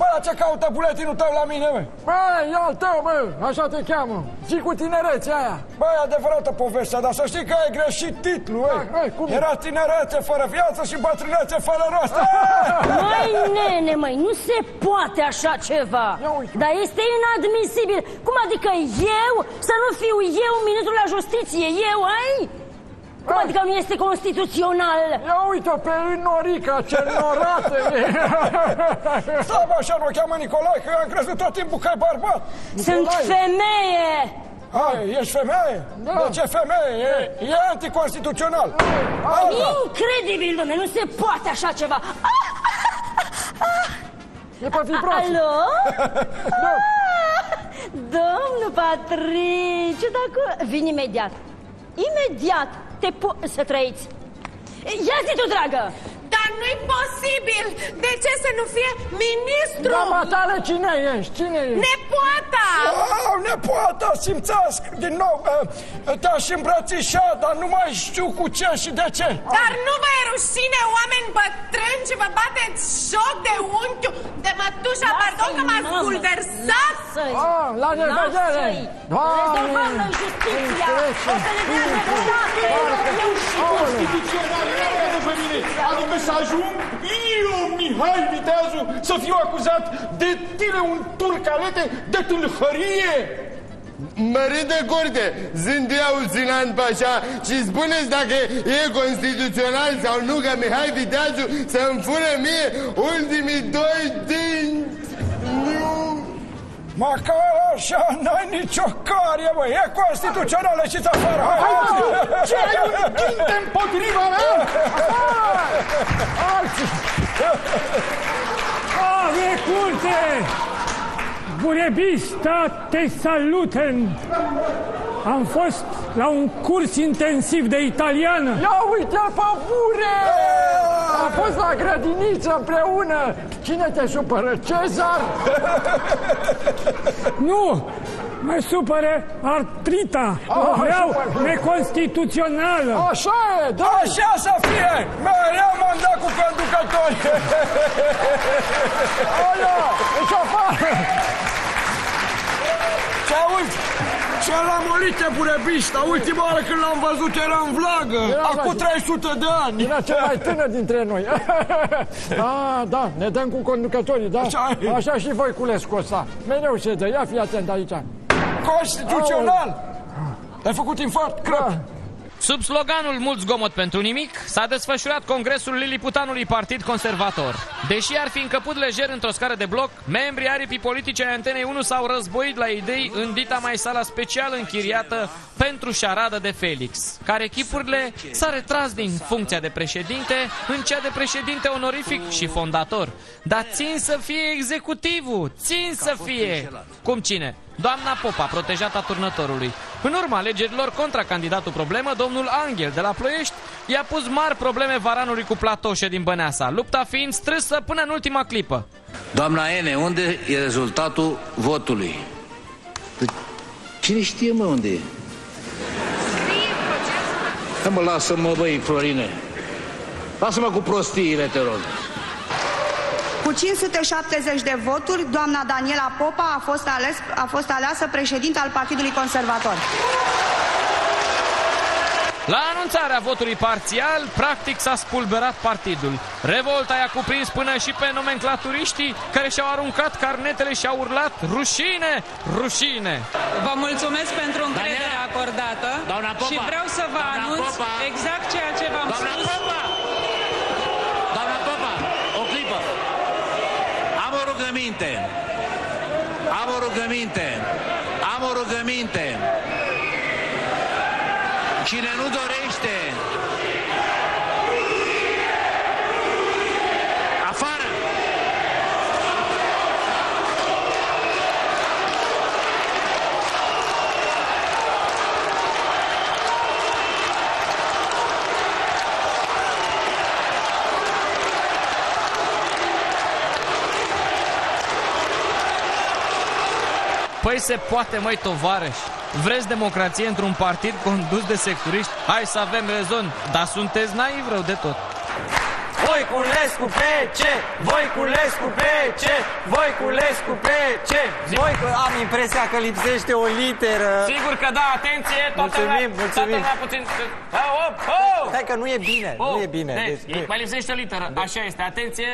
Bă, ce caută buletinul tău la mine, bă? Bă, e al tău, bă, așa te cheamă. Zi cu tinerețea aia. Bă, e adevărată povestea, dar să știi că ai greșit titlul, bă. Era tinerețe fără viață și bătrânețe fără rost. Măi, nene, măi, nu se poate așa ceva. Dar este inadmisibil. Cum adică eu să nu fiu eu ministrul la justiție? Eu, ai? Cum adică nu este constituțional? Ia uite-o pe Norica, ce norată e! Stai bă, așa, mă cheamă Nicolae, că eu am crezut tot timpul că e bărbat! Sunt Nicolae. femeie! Hai, ești femeie? Da. De ce femeie? E, e anticonstituțional! Alta. Incredibil, domnule, nu se poate așa ceva. E pe vibrație. Alo? Da. Domnul Patriciu, dacă... Vin imediat. Imediat te po- să trăiți. Ia zi tu, dragă! Dar nu-i posibil! De ce să nu fie ministru? Da, matale, cine ești? Cine ești? Nepoata! Wow, nepoata, simțesc din nou uh, Te-aș îmbrățișa, dar nu mai știu cu ce și de ce Dar nu vă e rușine, oameni bătrâni, și vă bateți joc de unchiul, de mătușa, pardon că m-ați mamă. bulversat? Ah, la nevedere! Lasă-i! Doamne! Rezolvăm noi justiția! Întrece. O să ne dea dreptate! Eu și Constituțional pe mine Adică să ajung eu, Mihai Viteazu Să fiu acuzat de tine un turcalete de tâlhărie Mărit de curte, sunt eu Sinan Pașa și spuneți dacă e constituțional sau nu că Mihai Viteazu să-mi fură mie ultimii doi dinți. Nu. Măcar așa n-ai nicio carie, bă, e constituțională și afară Hai, hai, Ce ai un dinte împotriva mea? Afară! Alții! Ave curte! Burebista te saluten! Am fost la un curs intensiv de italiană. Ia uite pe bure! A fost la grădiniță împreună Cine te supără? Cezar? Nu! Mă supără artrita! Ah, O vreau supără. neconstituțională! Așa e, da, așa să fie! Mereu m-am dat cu conducători! Alo, deci afară! Ce auzi? Ce l-am molit pe burebista, ultima oară când l-am văzut era în vlagă, acum 300 de ani. Era cel mai tânăr dintre noi. da, da, ne dăm cu conducătorii, da? Așa, Așa și voi cu lescul ăsta. Mereu se dă, ia fi atent aici. Constituțional! Ai făcut infart? Crăp! Sub sloganul Mult zgomot pentru nimic, s-a desfășurat congresul liliputanului Partid Conservator. Deși ar fi încăput lejer într-o scară de bloc, membrii aripii politice ai Antenei 1 s-au războit la idei în dita mai sala special închiriată pentru șaradă de Felix, care echipurile s-a retras din funcția de președinte în cea de președinte onorific și fondator. Dar țin să fie executivul, țin să fie! Cum cine? Doamna Popa, protejata turnătorului. În urma alegerilor contra candidatul problemă, domnul Angel de la Ploiești i-a pus mari probleme varanului cu Platoșe din Băneasa, lupta fiind strânsă până în ultima clipă. Doamna Ene, unde e rezultatul votului? Cine știe, mă, unde e? Hai mă, lasă-mă, băi, Florine. Lasă-mă cu prostiile, te rog. Cu 570 de voturi, doamna Daniela Popa a fost, ales, a fost aleasă președinte al Partidului Conservator. La anunțarea votului parțial, practic s-a spulberat partidul. Revolta i-a cuprins până și pe nomenclaturiștii care și-au aruncat carnetele și au urlat rușine, rușine. Vă mulțumesc pentru încrederea acordată Doamna Popa, și vreau să vă doamna anunț Popa, exact ceea ce v-am Doamna spus. Popa! Doamna Popa, o clipă. Am o rugăminte. Am o rugăminte. Am o rugăminte. Cine nu dorește afară Păi se poate, măi, tovarăși. Vreți democrație într-un partid condus de securiști? Hai să avem rezon, dar sunteți naivi rău de tot. Voiculescu pe ce? Voiculescu pe ce? Voiculescu pe ce? Voicu... Am impresia că lipsește o literă. Sigur că da, atenție, toată Mulțumim, lumea, mulțumim. Toată lumea puțin... Oh, oh, oh! Stai că nu e bine, nu e bine. Deci, Deci, nu e- mai lipsește o literă, așa este, atenție.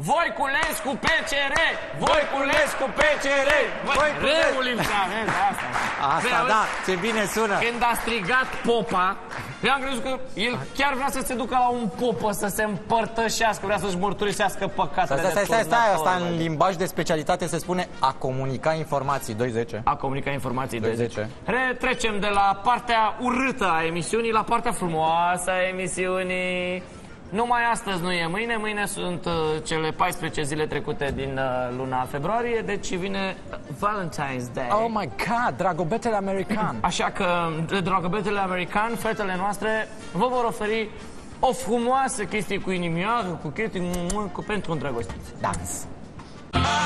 Voiculescu PCR! Voiculescu PCR! Voiculescu- Reul lipsea, vezi, asta. Asta, Vezi, auzi? da, ce bine sună. Când a strigat popa, eu am crezut că el chiar vrea să se ducă la un popă, să se împărtășească, vrea să-și mărturisească păcatele Stai, stai, de stai, stai, turnator, asta în băi. limbaj de specialitate se spune a comunica informații, 20. A comunica informații, 20. Re, trecem de la partea urâtă a emisiunii la partea frumoasă a emisiunii. Numai astăzi nu e mâine, mâine sunt uh, cele 14 zile trecute din uh, luna februarie, deci vine Valentine's Day. Oh my god, dragobetele american. Așa că, dragobetele american, fetele noastre vă vor oferi o frumoasă chestie cu inimioară, cu chestii mm, cu pentru îndrăgostiți. Dans.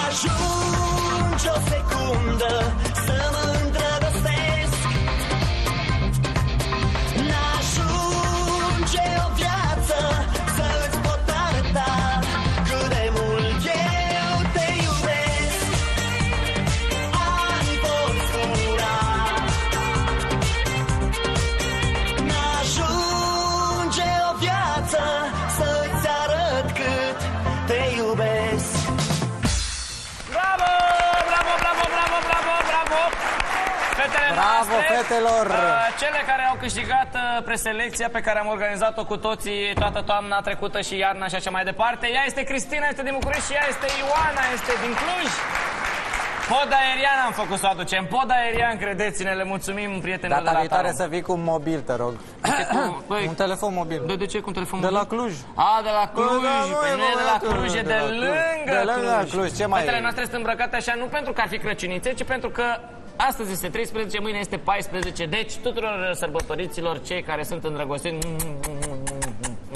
Ajunge o secundă să mă îndrăgostesc viață Bravo, noastre, fetelor! uh, cele care au câștigat uh, preselecția pe care am organizat-o cu toții toată toamna trecută și iarna și așa mai departe. Ea este Cristina, este din București și ea este Ioana, este din Cluj. Pod aerian am făcut să o aducem. Pod aerian, credeți-ne, le mulțumim prietenilor de Data la viitoare Tarom. să vii cu un mobil, te rog. Băi, un telefon mobil. De, de ce cu un telefon De mobil? la Cluj. A, de la Cluj, Da, pe măi, nu e mă, de la de Cluj, e de de la Cluj. lângă De lângă Cluj, ce mai Fetele e? noastre sunt îmbrăcate așa nu pentru că ar fi crăciunițe, ci pentru că astăzi este 13, mâine este 14, deci tuturor sărbătoriților, cei care sunt îndrăgostiți,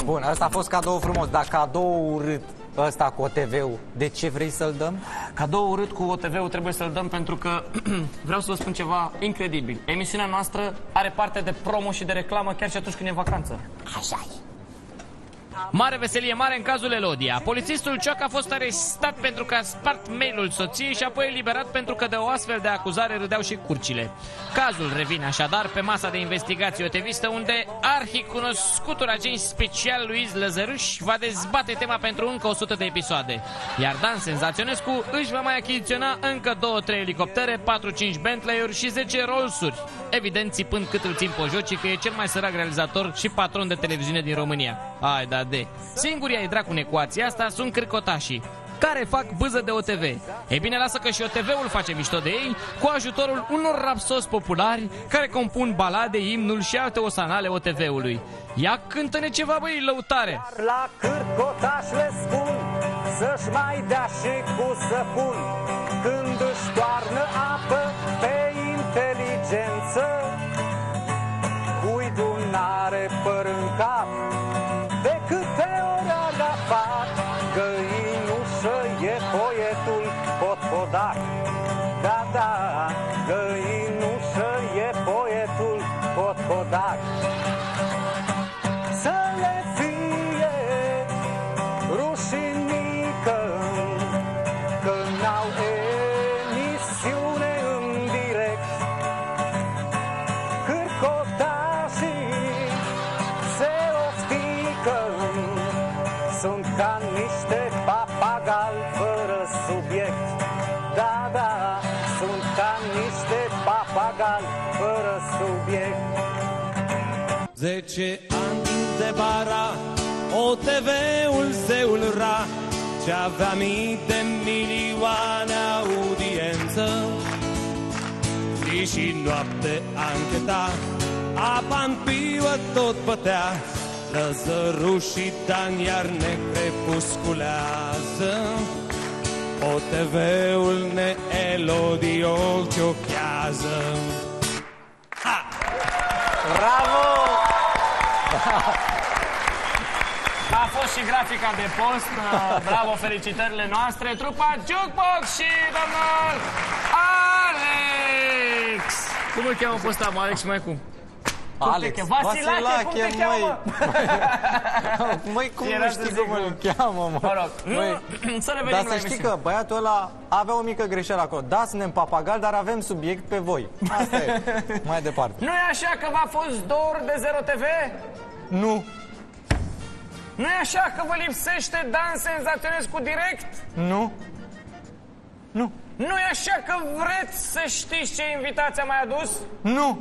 Bun, asta a fost cadou frumos, dar cadou urât ăsta cu OTV-ul, de ce vrei să-l dăm? Cadou urât cu OTV-ul trebuie să-l dăm pentru că vreau să vă spun ceva incredibil. Emisiunea noastră are parte de promo și de reclamă chiar și atunci când e în vacanță. Așa e. Mare veselie mare în cazul Elodia. Polițistul Cioc a fost arestat pentru că a spart mailul soției și apoi eliberat pentru că de o astfel de acuzare râdeau și curcile. Cazul revine așadar pe masa de investigație otevistă unde arhicunoscutul agent special Luiz Lăzăruș va dezbate tema pentru încă 100 de episoade. Iar Dan Senzaționescu își va mai achiziționa încă 2-3 elicoptere, 4-5 Bentley-uri și 10 Rolls-uri. Evident, țipând cât îl țin Pojocii că e cel mai sărac realizator și patron de televiziune din România. Ai da de. Singurii ai dracu în ecuația asta sunt cârcotașii care fac bâză de OTV. Ei bine, lasă că și OTV-ul face mișto de ei cu ajutorul unor rapsos populari care compun balade, imnul și alte osanale OTV-ului. Ia cântă-ne ceva, băi, lăutare! La cârcotaș le spun Să-și mai dea și cu săpun Când își toarnă apă pe inteligență Cuidul n-are păr în cap De câte ori a gafat Găinușă e poetul potpodac Da, da, Zece ani de bara, OTV-ul zeul ra, ce avea mii de milioane audiență. Zi și noapte ancheta, apa în piuă tot bătea, Lăzăruș și Dan iar ne crepusculează. OTV-ul ne elodiol ciochează. Bravo! A fost și grafica de post. uh, Bravo, felicitările noastre. Trupa Jukebox și domnul Alex. Cum îl cheamă pe ăsta, mă, Alex și mai cum? Cum Alex, te cheamă? Vasilache, cum te cheamă, mă? Măi, cum Era nu să știi zic, cum îl nu. cheamă, mă? Mă rog, nu, Măi, să revenim Dar la să știi emisiune. că băiatul ăla avea o mică greșeală acolo. Da, suntem papagal, dar avem subiect pe voi. Asta e. Mai departe. Nu e așa că v-a fost dor de Zero TV? Nu. Nu e așa că vă lipsește Dan Senzaționescu direct? Nu. Nu. Nu e așa că vreți să știți ce invitație am mai adus? Nu.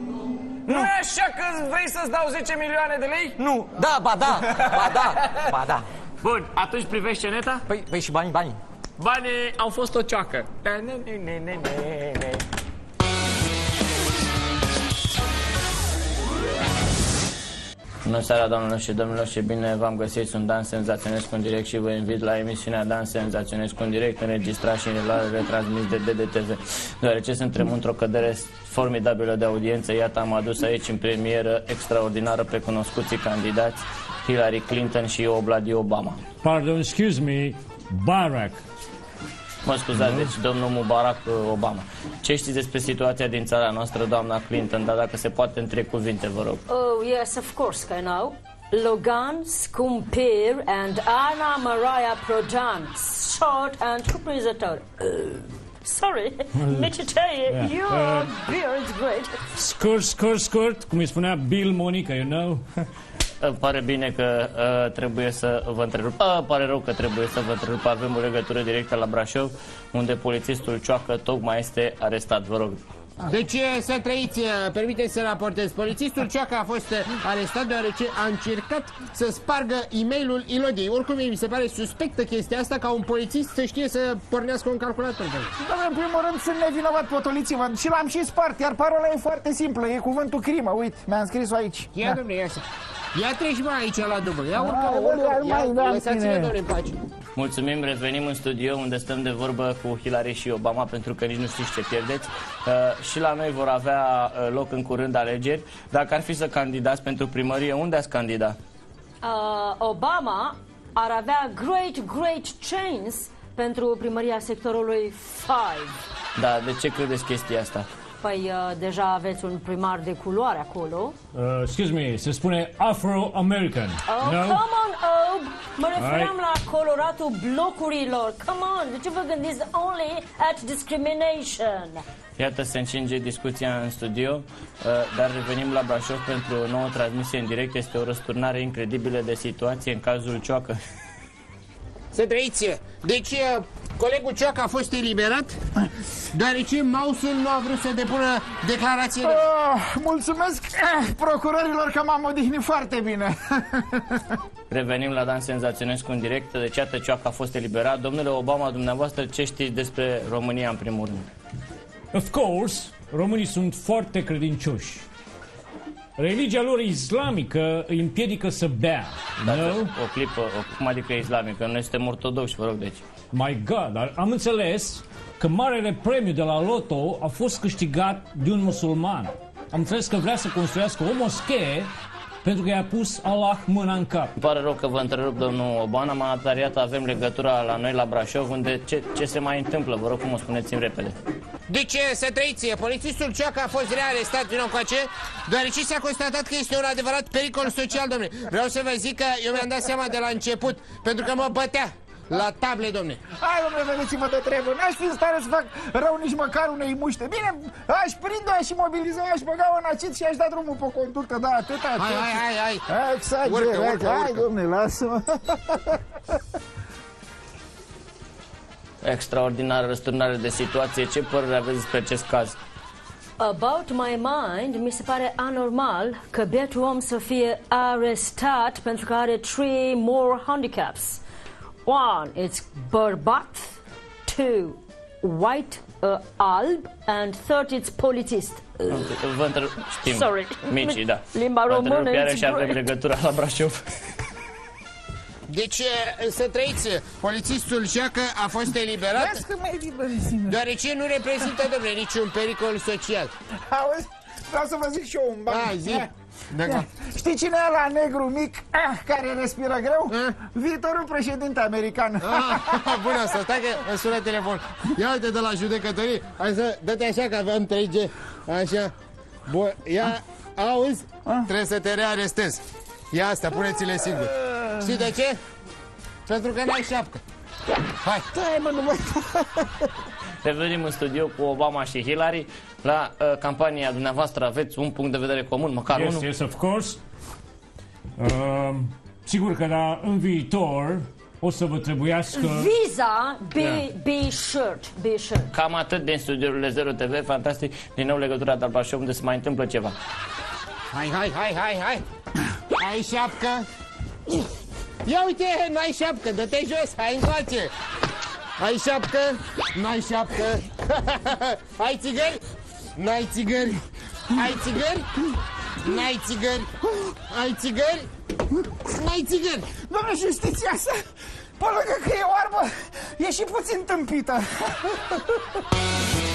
Nu e așa că vrei să-ți dau 10 milioane de lei? Nu. Da, ba da. Ba da. Ba da. Bun, atunci privești ceneta? Păi, păi și banii, banii. Banii au fost o cioacă. Bună seara, doamnelor și domnilor, și bine v-am găsit. Sunt Dan Senzaționescu în direct și vă invit la emisiunea Dan Senzaționescu în direct, înregistrat și în retransmis de DDTV. Deoarece suntem într-o cădere formidabilă de audiență, iată am adus aici în premieră extraordinară pe cunoscuții candidați Hillary Clinton și Obladi Obama. Pardon, excuse me, Barack. Mă scuzați, deci domnul Mubarak uh, Obama. Ce știți despre situația din țara noastră, doamna Clinton, dar dacă se poate în trei cuvinte, vă rog. Oh, yes, of course, I know. Logan, Scumpir, and Anna Maria Prodan. Short and cuprizzator. Uh, sorry, me to tell you, Yeah. your Uh, beer is great. Scurt, scurt, scurt, cum îi spunea Bill Monica, you know? Îmi pare bine că uh, trebuie să vă întrerup. Uh, pare rău că trebuie să vă întrerup. Avem o legătură directă la Brașov, unde polițistul Cioacă tocmai este arestat. Vă rog. Deci să trăiți, permiteți să raportez. Polițistul Cioaca a fost uh, arestat deoarece a încercat să spargă e mail Ilodiei. Oricum mie mi se pare suspectă chestia asta ca un polițist să știe să pornească un calculator. Dar în primul rând sunt nevinovat, potoliți-vă Și l-am și spart, iar parola e foarte simplă E cuvântul crimă, uite, mi-am scris-o aici Ia, Da. domnule, ia să... Ia treci mă aici la dublu. Ia Da, urcă, bă, urcă, dar mai ia, dam lăsați-mă, tine. domnule, în pace. Mulțumim, revenim în studio unde stăm de vorbă cu Hillary și Obama pentru că nici nu știți ce pierdeți. Uh, și la noi vor avea uh, loc în curând alegeri. Dacă ar fi să candidați pentru primărie, unde ați candida? Uh, Obama ar avea great, great chance pentru primăria sectorului 5. Da, de ce credeți chestia asta? Păi uh, deja aveți un primar de culoare acolo. Uh, excuse me, se spune Afro-American. Oh, no? come on, Ob! Mă refeream Hai. la coloratul blocurilor. Come on, de ce vă gândiți only at discrimination? Iată, se încinge discuția în studio, uh, dar revenim la Brașov pentru o nouă transmisie în direct. Este o răsturnare incredibilă de situație în cazul Cioacă. Să trăiți! Deci, uh, colegul Cioacă a fost eliberat deoarece Mausul nu a vrut să depună declarație. Oh, mulțumesc eh, procurorilor că m-am odihnit foarte bine. Revenim la Dan Senzaționescu în direct. Deci, iată, Cioacă a fost eliberat. Domnule Obama, dumneavoastră, ce știți despre România în primul rând? Of course, românii sunt foarte credincioși. Religia lor islamică îi împiedică să bea. Dați No? o clipă, o, cum adică islamică? Noi suntem ortodoxi, vă rog, deci. My God, dar am înțeles că marele premiu de la Loto a fost câștigat de un musulman. Am înțeles că vrea să construiască o moschee pentru că i-a pus Allah mâna în cap. Îmi pare rău că vă întrerup, domnul Obama, dar iată, avem legătura la noi, la Brașov, unde ce, ce se mai întâmplă? Vă rog cum o spuneți repede. Deci, uh, să trăiți, polițistul Cioacă a fost rearestat din încoace, deoarece s-a constatat că este un adevărat pericol social, domnule. Vreau să vă zic că eu mi-am dat seama de la început, pentru că mă bătea la table, domne. Hai, domnule, vedeți-mă de treabă. N-aș fi în stare să fac rău nici măcar unei muște. Bine, aș prinde aș imobiliza, aș băga în acid și aș da drumul pe conductă, da, atâta. Hai, hai, hai, hai. Exagerat. Urcă, urcă, Hai, urcă. domnule, lasă-mă. Extraordinară răsturnare de situație. Ce părere aveți despre acest caz? About my mind, mi se pare anormal că bietul om să fie arestat pentru că are three more handicaps. One, it's bărbat. Two, white, uh, alb. And third, it's polițist. Vă întreb, știm, Sorry. micii, da. Limba Vă română, întrerup iarăși it's și avem great. legătura la Brașov. Deci, uh, să trăiți, polițistul Cioacă a fost eliberat, Vezi că mai liberisi, deoarece nu reprezintă, domnule, niciun pericol social. Auzi, vreau să vă zic și eu un ban. Hai, zi. Ia. Da, Ia. Știi cine e la negru mic ah, care respiră greu? Viitorul președinte american. Ah, bună asta, stai că îmi sună telefon. Ia uite de la judecătorie. Hai să dă-te așa că aveam 3G. Așa. Bun, ia, auzi? Trebuie să te rearestez. Ia asta, puneți-le singur. Știi de ce? Pentru că n-ai șapcă. Hai. Stai, mă, nu mai... Revenim în studio cu Obama și Hillary. La uh, campania dumneavoastră aveți un punct de vedere comun, măcar Yes, unul? yes, of course. Um, sigur că la, în viitor o să vă trebuiască... Visa, be, Da. be shirt, be shirt. Cam atât din studiourile 0 TV, fantastic. Din nou legătura de Brașov, unde se mai întâmplă ceva. Hai, hai, hai, hai, hai. Ai șapcă? Ia uite, n-ai șapcă, dă-te jos, hai încoace. Ai șapcă? N-ai șapcă. Ai țigări? N-ai țigări. Ai țigări? N-ai țigări. Ai țigări? N-ai țigări. Doamne, justiția asta, pe lângă că e oarbă, e și puțin tâmpită.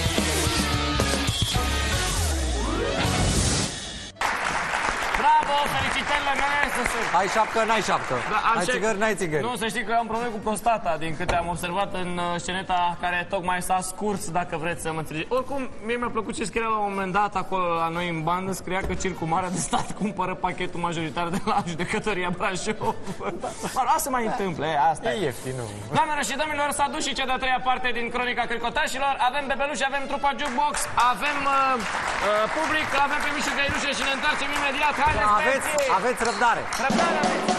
Bravo, felicitările mele să se... Ai șapcă, n-ai șapcă. Da, am ai și- țigări, n-ai țigări. Nu, să știi că am probleme cu prostata, din câte am observat în uh, sceneta care tocmai s-a scurs, dacă vreți să mă înțelegeți. Oricum, mie mi-a plăcut ce scria la un moment dat acolo la noi în bandă, scria că Circul Mare de Stat cumpără pachetul majoritar de la judecătoria Brașov. Mă, Asta se mai întâmplă, e, asta E ieftin, nu? Doamnelor și domnilor, s-a dus și cea de-a treia parte din Cronica Cricotașilor. Avem bebeluși, avem trupa Jukebox, avem uh, uh, public, avem pe Mișu Găirușe și ne întoarcem imediat. Haideți, Aveți, băieții! aveți răbdare. Răbdare aveți!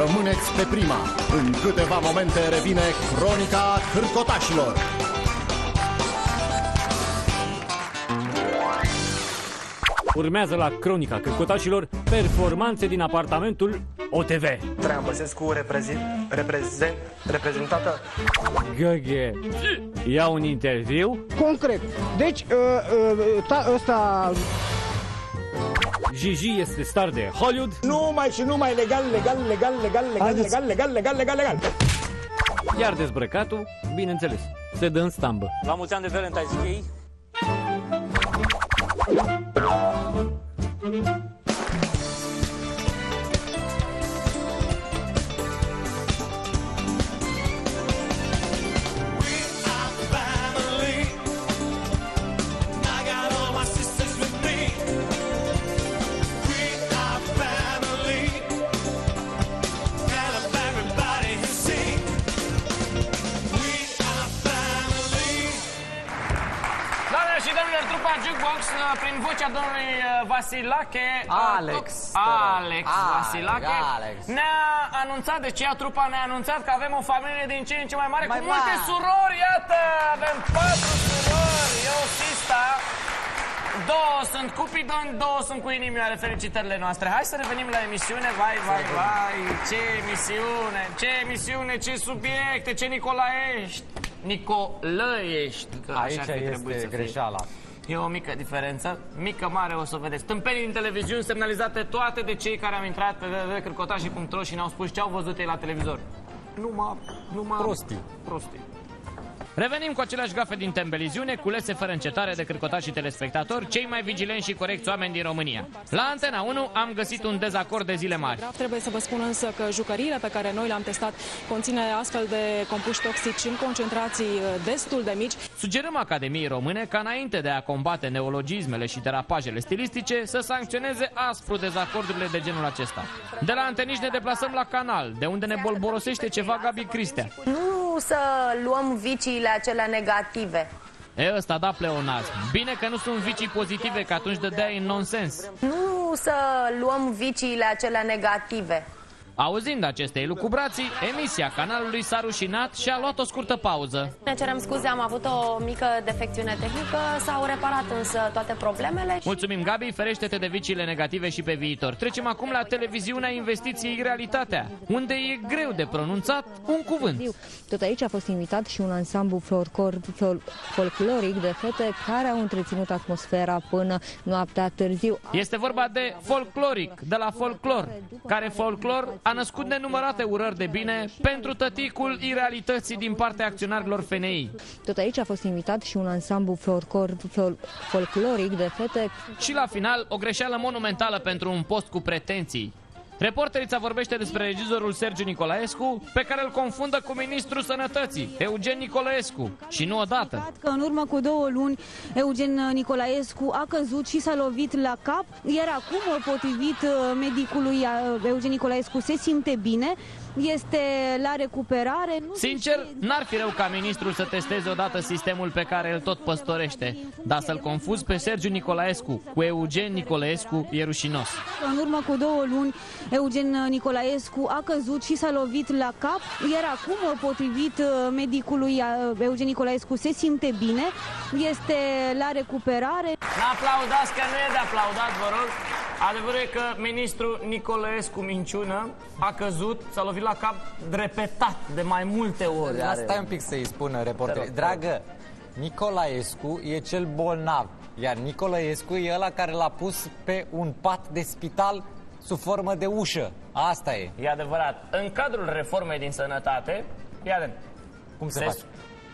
Rămâneți pe prima. În câteva momente revine Cronica Cârcotașilor. Urmează la Cronica Cârcotașilor performanțe din apartamentul OTV. Traian Băsescu reprezint, reprezent, reprezentată Găghe, ia un interviu. Concret. Deci, uh, uh, ta, ăsta... Gigi este star de Hollywood. Numai și numai legal, legal, legal, legal, legal, legal, legal, legal, legal, legal. Iar dezbrăcatul, bineînțeles, se dă în stambă. La mulți ani de Valentine's Day Thank you. Vasilache... uh, Alex, tot- te rog. Alex Alex, Vasilache Alex. ne-a anunțat, deci ea trupa ne-a anunțat că avem o familie din ce în ce mai mare, Mai cu multe mare. surori, iată, avem patru surori, eu, Sista, Două sunt cu Pidon, două sunt cu inimioare. Felicitările noastre. Hai să revenim la emisiune. Vai, vai, vai, ce emisiune, ce emisiune, ce subiecte, ce Nicolaești. Nicolăiești. Că Aici așa ar fi este trebuit să fie. Greșeala. E o mică diferență, mică, mare, o să o vedeți. Tâmpenii din televiziuni semnalizate toate de cei care au intrat pe www.cârcotașii.ro și ne-au spus ce au văzut ei la televizor. Numai, numai... Prostii. Prostii. Revenim cu aceleași gafe din tembeliziune, culese fără încetare de cârcotași și telespectatori, cei mai vigilenți și corecți oameni din România. La Antena 1 am găsit un dezacord de zile mari. Trebuie să vă spun însă că jucăriile pe care noi le-am testat conține astfel de compuși toxici în concentrații uh, destul de mici. Sugerăm Academiei Române ca înainte de a combate neologismele și derapajele stilistice să sancționeze aspru dezacordurile de genul acesta. De la Antenici ne deplasăm la canal, de unde ne bolborosește ceva Gabi Cristea. Nu să luăm viciile acelea negative. E ăsta da pleonasm. Bine că nu sunt vicii pozitive, că atunci dădeai în nonsens. Nu să luăm viciile acelea negative. Auzind aceste elucubrații, emisia canalului s-a rușinat și a luat o scurtă pauză. Ne cerem scuze, am avut o mică defecțiune tehnică, s-au reparat însă toate problemele. Mulțumim, Gabi, ferește-te de viciile negative și pe viitor. Trecem acum la televiziunea investiției Realitatea, unde e greu de pronunțat un cuvânt. Tot aici a fost invitat și un ansamblu folclor, fol, folcloric de fete care au întreținut atmosfera până noaptea târziu. Este vorba de folcloric, de la folclor, care folclor a născut nenumărate urări de bine pentru tăticul irealității din partea acționarilor FNI. Tot aici a fost invitat și un ansamblu folclor, fol, folcloric de fete Și la final, o greșeală monumentală pentru un post cu pretenții. Reporterița vorbește despre regizorul Sergiu Nicolaescu, pe care îl confundă cu ministrul sănătății, Eugen Nicolaescu, și nu odată. că în urmă cu două luni Eugen Nicolaescu a căzut și s-a lovit la cap, iar acum, potrivit uh, medicului uh, Eugen Nicolaescu, se simte bine, este la recuperare. Nu Sincer, n-ar fi rău ca ministrul să testeze odată sistemul pe care îl tot păstorește, dar să-l confuz pe Sergiu Nicolaescu cu Eugen Nicolaescu e rușinos. că în urmă cu două luni Eugen Nicolaescu a căzut și s-a lovit la cap, iar acum, potrivit uh, medicului uh, Eugen Nicolaescu, se simte bine, este la recuperare. N-aplaudați că nu e de aplaudat, vă rog. Adevărul e că ministrul Nicolescu Minciună a căzut, s-a lovit la cap repetat de mai multe ori. Dar Are- stai un pic să-i spună reporterii. Te rog, te Dragă, Nicolaescu e cel bolnav, iar Nicolaescu e ăla care l-a pus pe un pat de spital sub formă de ușă. Asta e. E adevărat. În cadrul reformei din sănătate, ia Cum se face?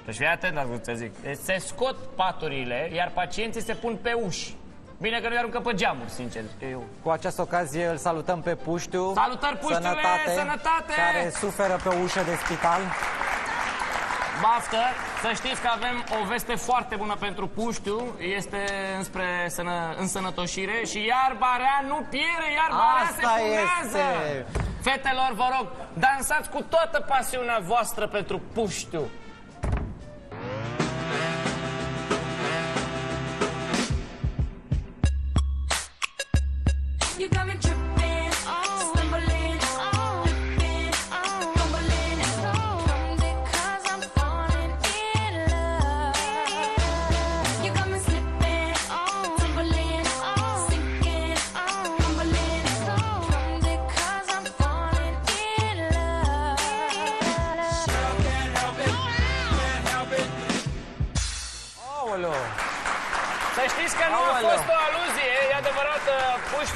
Deci fii atent la ce zic. Deci Se scot paturile, iar pacienții se pun pe uși. Bine că nu aruncă pe geamuri, sincer. Eu. Cu această ocazie îl salutăm pe Puștiu. Salutări, Puștiule! Sănătate, Sănătate! Care suferă pe ușă de spital. Baftă, să știți că avem o veste foarte bună pentru Puștiu, este înspre sănă, însănătoșire și iarba rea nu piere, iarba rea se Asta fumează! este. Fetelor, vă rog, dansați cu toată pasiunea voastră pentru Puștiu. You got me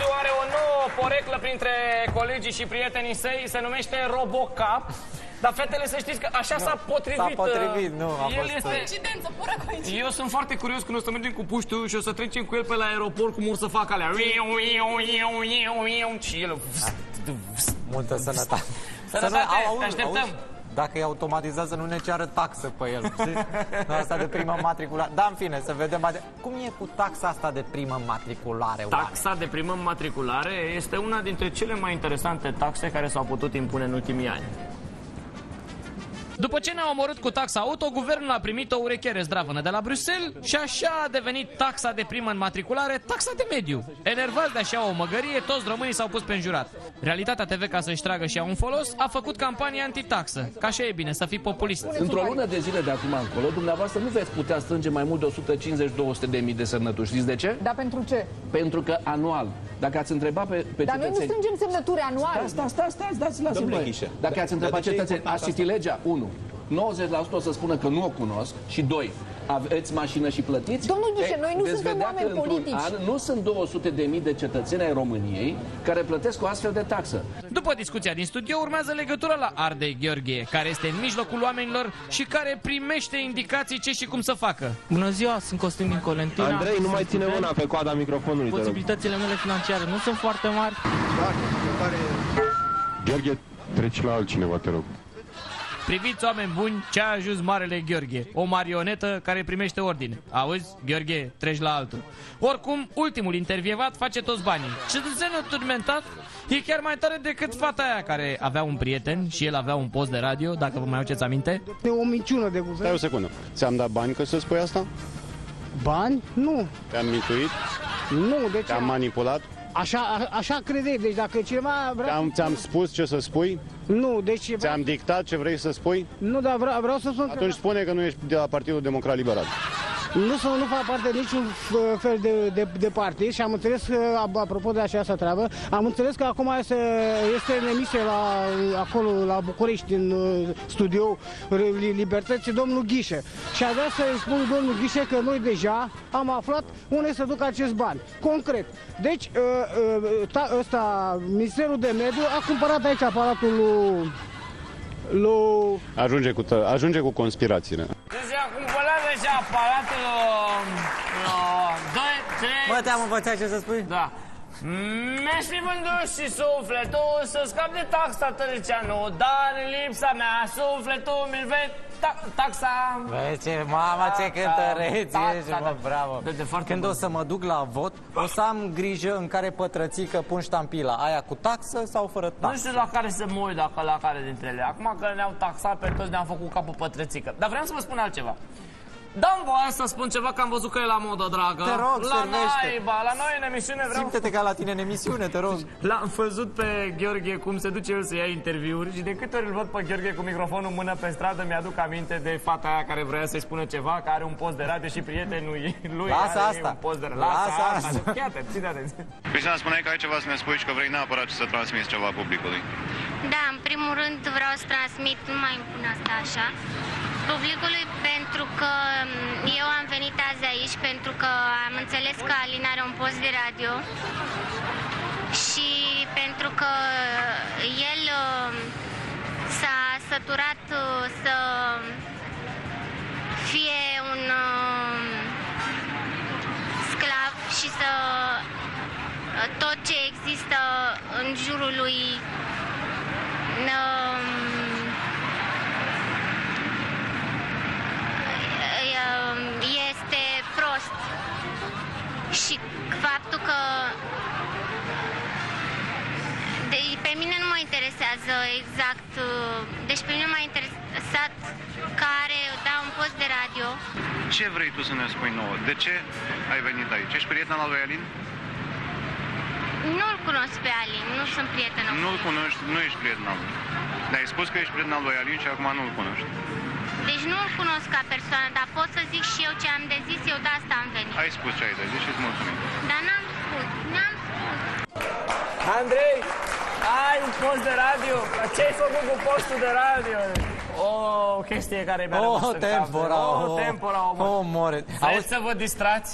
Puștiu are o nouă poreclă printre colegii și prietenii săi, se numește Robocap. Dar fetele să știți că așa s-a potrivit. s-a potrivit, nu, a El fost- este... Coincidență, pură coincidență. Eu sunt foarte curios când o să mergem cu Puștiu și o să trecem cu el pe la aeroport cum or să facă alea. Și el... Multă sănătate. Sănătate, Să nu- au- te auzi, așteptăm. Auzi, Dacă e automatizat să nu ne ceară taxă pe el. știi? Nu, asta de primă matriculare. Da, în fine, să vedem. ade- Cum e cu taxa asta de primă matriculare? oare? Taxa de primă matriculare este una dintre cele mai interesante taxe care s-au putut impune în ultimii ani. După ce ne-a omorât cu taxa auto, guvernul a primit o urechere zdravănă de la Bruxelles și așa a devenit taxa de primă înmatriculare taxa de mediu. Enervați de așa o măgărie, toți românii s-au pus pe înjurat. Realitatea TV, ca să-și tragă și ea un folos, a făcut campanie antitaxă. Ca așa e bine, să fii populist. Într-o lună de zile de acum încolo, dumneavoastră nu veți putea strânge mai mult de 150-200 de mii de semnături. Știți de ce? Dar pentru ce? Pentru că anual, dacă ați întrebat pe, pe Dar noi nu cetățeni... strângem semnături anual. Stați, stați, stați, stați, dați la Domnule voi. Ghișe, Dacă ați întrebat dar de ce e cetățeni, important ați citit legea? 1. 90% o să spună că nu o cunosc și 2. Aveți mașină și plătiți? Domnul Ghișe, Ei, noi nu veți suntem vedea oameni că într-un politici. An, nu sunt 200 de mii de cetățeni ai României care plătesc o astfel de taxă. După discuția din studio, urmează legătura la Ardei Gheorghe, care este în mijlocul oamenilor și care primește indicații ce și cum să facă. Bună ziua, sunt Costin din Colentina. Andrei, nu mai Sunt ține student. mâna pe coada microfonului, te rog. Posibilitățile mele financiare nu sunt foarte mari. Gheorghe, treci la altcineva, te rog. Priviți, oameni buni, ce a ajuns Marele Gheorghe. O marionetă care primește ordine. Auzi, Gheorghe, treci la altul. Oricum, ultimul intervievat face toți banii. Cetățenul turmentat e chiar mai tare decât fata aia care avea un prieten și el avea un post de radio, dacă vă mai aduceți aminte. E o minciună de guvern. Stai o secundă. Ți-am dat bani ca să spui asta? Bani? Nu. Te-am mituit? Nu, deci... Te-am manipulat? Așa, a, așa credeți, deci dacă cineva vrea... Ți-am, ți-am spus ce să spui? Nu, deci... Ți-am dictat ce vrei să spui? Nu, dar vreau, vreau să spun Atunci spune că nu ești de la Partidul Democrat Liberal. Nu, să nu fac parte de niciun f- fel de, de, de partid și am înțeles că, ap- apropo de această treabă, am înțeles că acum este, este în emisie la, acolo, la București, în uh, studio Li- Libertății, domnul Ghișe. Și avea să-i spun domnul Ghișe că noi deja am aflat unde să duc acest bani. Concret. Deci, uh, uh, ta, ăsta, Ministerul de Mediu a cumpărat aici aparatul lui, lui Ajunge cu, tă- ajunge cu conspirațiile. Deci a cumpărat și aparatul la 2, 3... Bă, te-am învățat ce să spui? Da. Mi-aș fi vândut și sufletul să scap de taxa tăreceanu, dar în lipsa mea sufletul mi-l vei ta- taxa. Băi, ce, mama, ce Taxa, cântăreț taxa, ești, mă, da. bravo. De- de foarte Când bun. o să mă duc la vot, o să am grijă în care pătrățică pun ștampila. Aia cu taxă sau fără Nu taxă? știu la care să mă uit, dacă la care dintre ele. Acum că ne-au taxat pe toți, ne-am făcut capul pătrățică. Dar vreau să vă spun altceva. Dăm voie să spun ceva că am văzut că e la modă, dragă. Te rog, la servește. naiba, la noi în emisiune vreau... Simte-te ca la tine în emisiune, te rog. L-am văzut pe Gheorghe cum se duce el să ia interviuri și de câte ori îl văd pe Gheorghe cu microfonul în mână pe stradă, mi-aduc aminte de fata aia care vrea să-i spună ceva, care are un post de radio și prietenul ei- lui Lasă are asta. un post de radio. Lasă asta. Fii atent, ține atenție. Cristina, spuneai că ai ceva să ne spui și că vrei neapărat să transmiți ceva publicului. Da, în primul rând vreau să transmit, nu mai îmi pun asta așa, publicului pentru că m, eu am venit azi aici pentru că am înțeles că Alina are un post de radio și pentru că el uh, s-a săturat uh, să fie un uh, sclav și să uh, tot ce există în jurul lui um, este prost și faptul că de, pe mine nu mă interesează exact uh, deci pe mine m-a interesat care da un post de radio Ce vrei tu să ne spui nouă? De ce ai venit aici? Ești prieten al lui Alin? nu-l cunosc pe Alin, nu sunt prietenă cu Nu-l el. cunoști, nu ești prieten al lui. Dar ai spus că ești prieten al lui Alin și acum nu-l cunoști. Deci nu-l cunosc ca persoană, dar pot să zic și eu ce am de zis, eu de asta am venit. Ai spus ce ai de zis și îți mulțumim. Dar n-am spus, n-am spus. Andrei, ai un post de radio? Ce ai făcut cu postul de radio? O chestie care mi-a Oh, rămas în cap. tempora, Oh, oh, tempora, oh, oh, more. Vreți să vă distrați?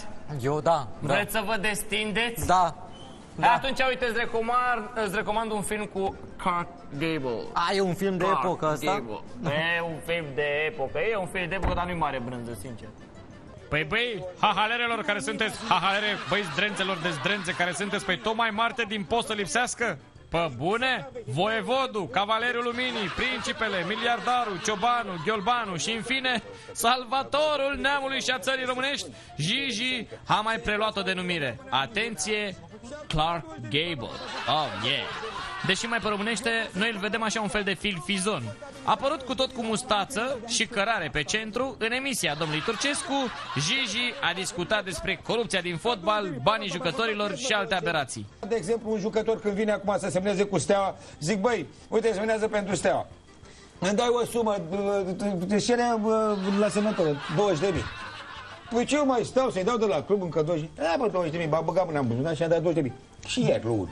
Eu, da. da. Vreți să vă destindeți? Da. Da. Atunci, uite, îți recomand, îți recomand un film cu Clark Gable. A, e un film de Clark epocă ăsta? Gable. E un film de epocă. E un film de epocă, dar nu-i mare brânză, sincer. Păi băi, hahalerelor care sunteți hahalere, băi zdrențelor de zdrențe care sunteți, păi tot mai Marte din post să lipsească? Pe bune? Voievodul, Cavalerul Luminii, Principele, Miliardarul, Ciobanu, Ghiolbanu și, în fine, Salvatorul neamului și a țării românești, Gigi a mai preluat o denumire. Atenție, Clark Gable. Oh, yeah! Deși mai pe românește, noi îl vedem așa un fel de filfizon. Apărut cu tot cu mustață și cărare pe centru, în emisia domnului Turcescu, Gigi a discutat despre corupția din fotbal, banii jucătorilor și alte aberații. De exemplu, un jucător când vine acum să semneze cu Steaua, zic, băi, uite, semnează pentru Steaua. Îmi dai o sumă, de cere la semnătoră, 20 de mii. Păi ce eu mai stau să-i dau de la club încă 20 de mii? Da, bă, 20 de mii, ba, băgam în buzunar și am dat 20 de mii. Și ieri, luni.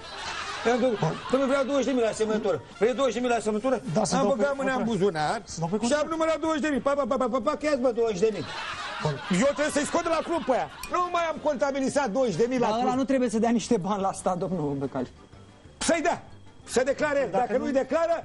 Domnule, vreau 20 de mii la semnătură. Vrei 20 de mii la semnătură? Da, să am dau băgat pe- mâna în pe- buzunar să dau pe și am numărat 20 de mii. Pa, pa, pa, pa, pa, pa, chiar bă, 20 de mii. Eu trebuie să-i scot de la club pe aia. Nu mai am contabilizat 20 de mii la Dar ăla club. nu trebuie să dea niște bani la stat, domnul Becali. Să-i dea. Să declare. el. Dacă nu-i declară,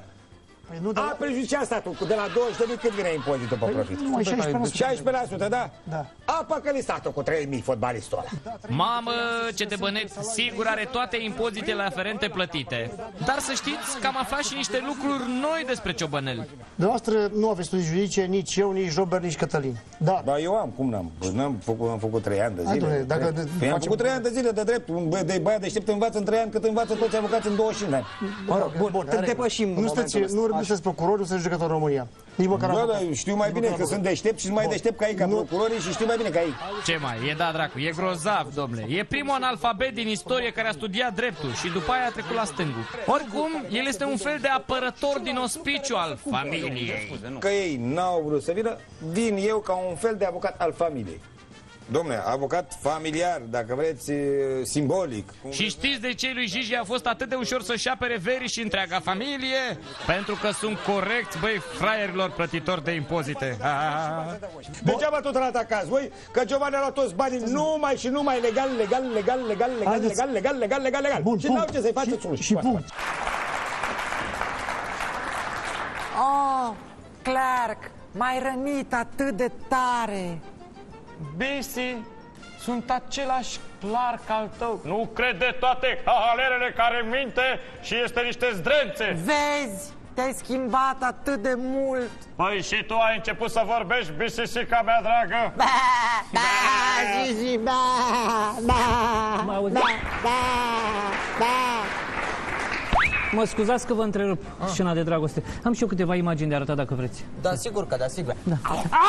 Păi nu, a prejudiciat statul. Cu De la 20 de mii cât vine impozitul pe profit? nu, mai 16%. 16%, da? Da. A păcălit statul cu 3 mii fotbalistul ăla. Mamă, ce te băneți, sigur are toate impozitele aferente plătite. Dar să știți că am aflat și niște lucruri noi despre ciobănel. Dumneavoastră nu aveți studii juridice, nici eu, nici Robert, nici Cătălin. Da. Ba eu am, cum n-am? Bă, n-am făcut, am făcut 3 ani de Hai, zile. dom'le, dacă de- păi am facem- făcut 3 ani de zile de drept. Un bă, de băiat deștept învață în 3 ani cât învață toți avocați în 25 de ani. Mă rog, bun, bun, are- depășim nu, momentul sunteți, ăsta. nu, nu Așa. Sunteți procurori, nu sunteți judecători în România. Nici măcar Da, avocat. da, știu mai Nici bine măcar că sunt avocat. deștept și mai deștept ca ei, ca procurorii și știu mai bine ca ei. Ce mai? E da, dracu, e grozav, domnule. E primul analfabet din istorie care a studiat dreptul și după aia a trecut la stângul. Oricum, el este un fel de apărător din ospiciu al familiei. Că ei n-au vrut să vină, vin eu ca un fel de avocat al familiei. Domne, avocat familiar, dacă vreți, e, simbolic. Și știți de ce lui Gigi a fost atât de ușor să-și apere verii și întreaga familie? Pentru că sunt corecți, băi, fraierilor plătitori de impozite. Ha, ha, ha. Degeaba tot la atacați voi, că Giovanni a luat toți banii numai și numai legal, legal, legal, legal, legal, Haideți. legal, legal, legal, legal, legal. Bun, și punct. n-au ce să-i faceți Și- unul. și punct. Oh, Clark, m-ai rănit atât de tare. Bisi, sunt același Clark al tău. Nu crede toate halerele care minte și este niște zdrențe. Vezi, te-ai schimbat atât de mult. Păi și tu ai început să vorbești, bisisica mea dragă? Da, Zizi, da, da, Mă auzi? da, da, da. Mă scuzați că vă întrerup scena de dragoste. Am și eu câteva imagini de arătat dacă vreți. Da, sigur că da, sigur. Da.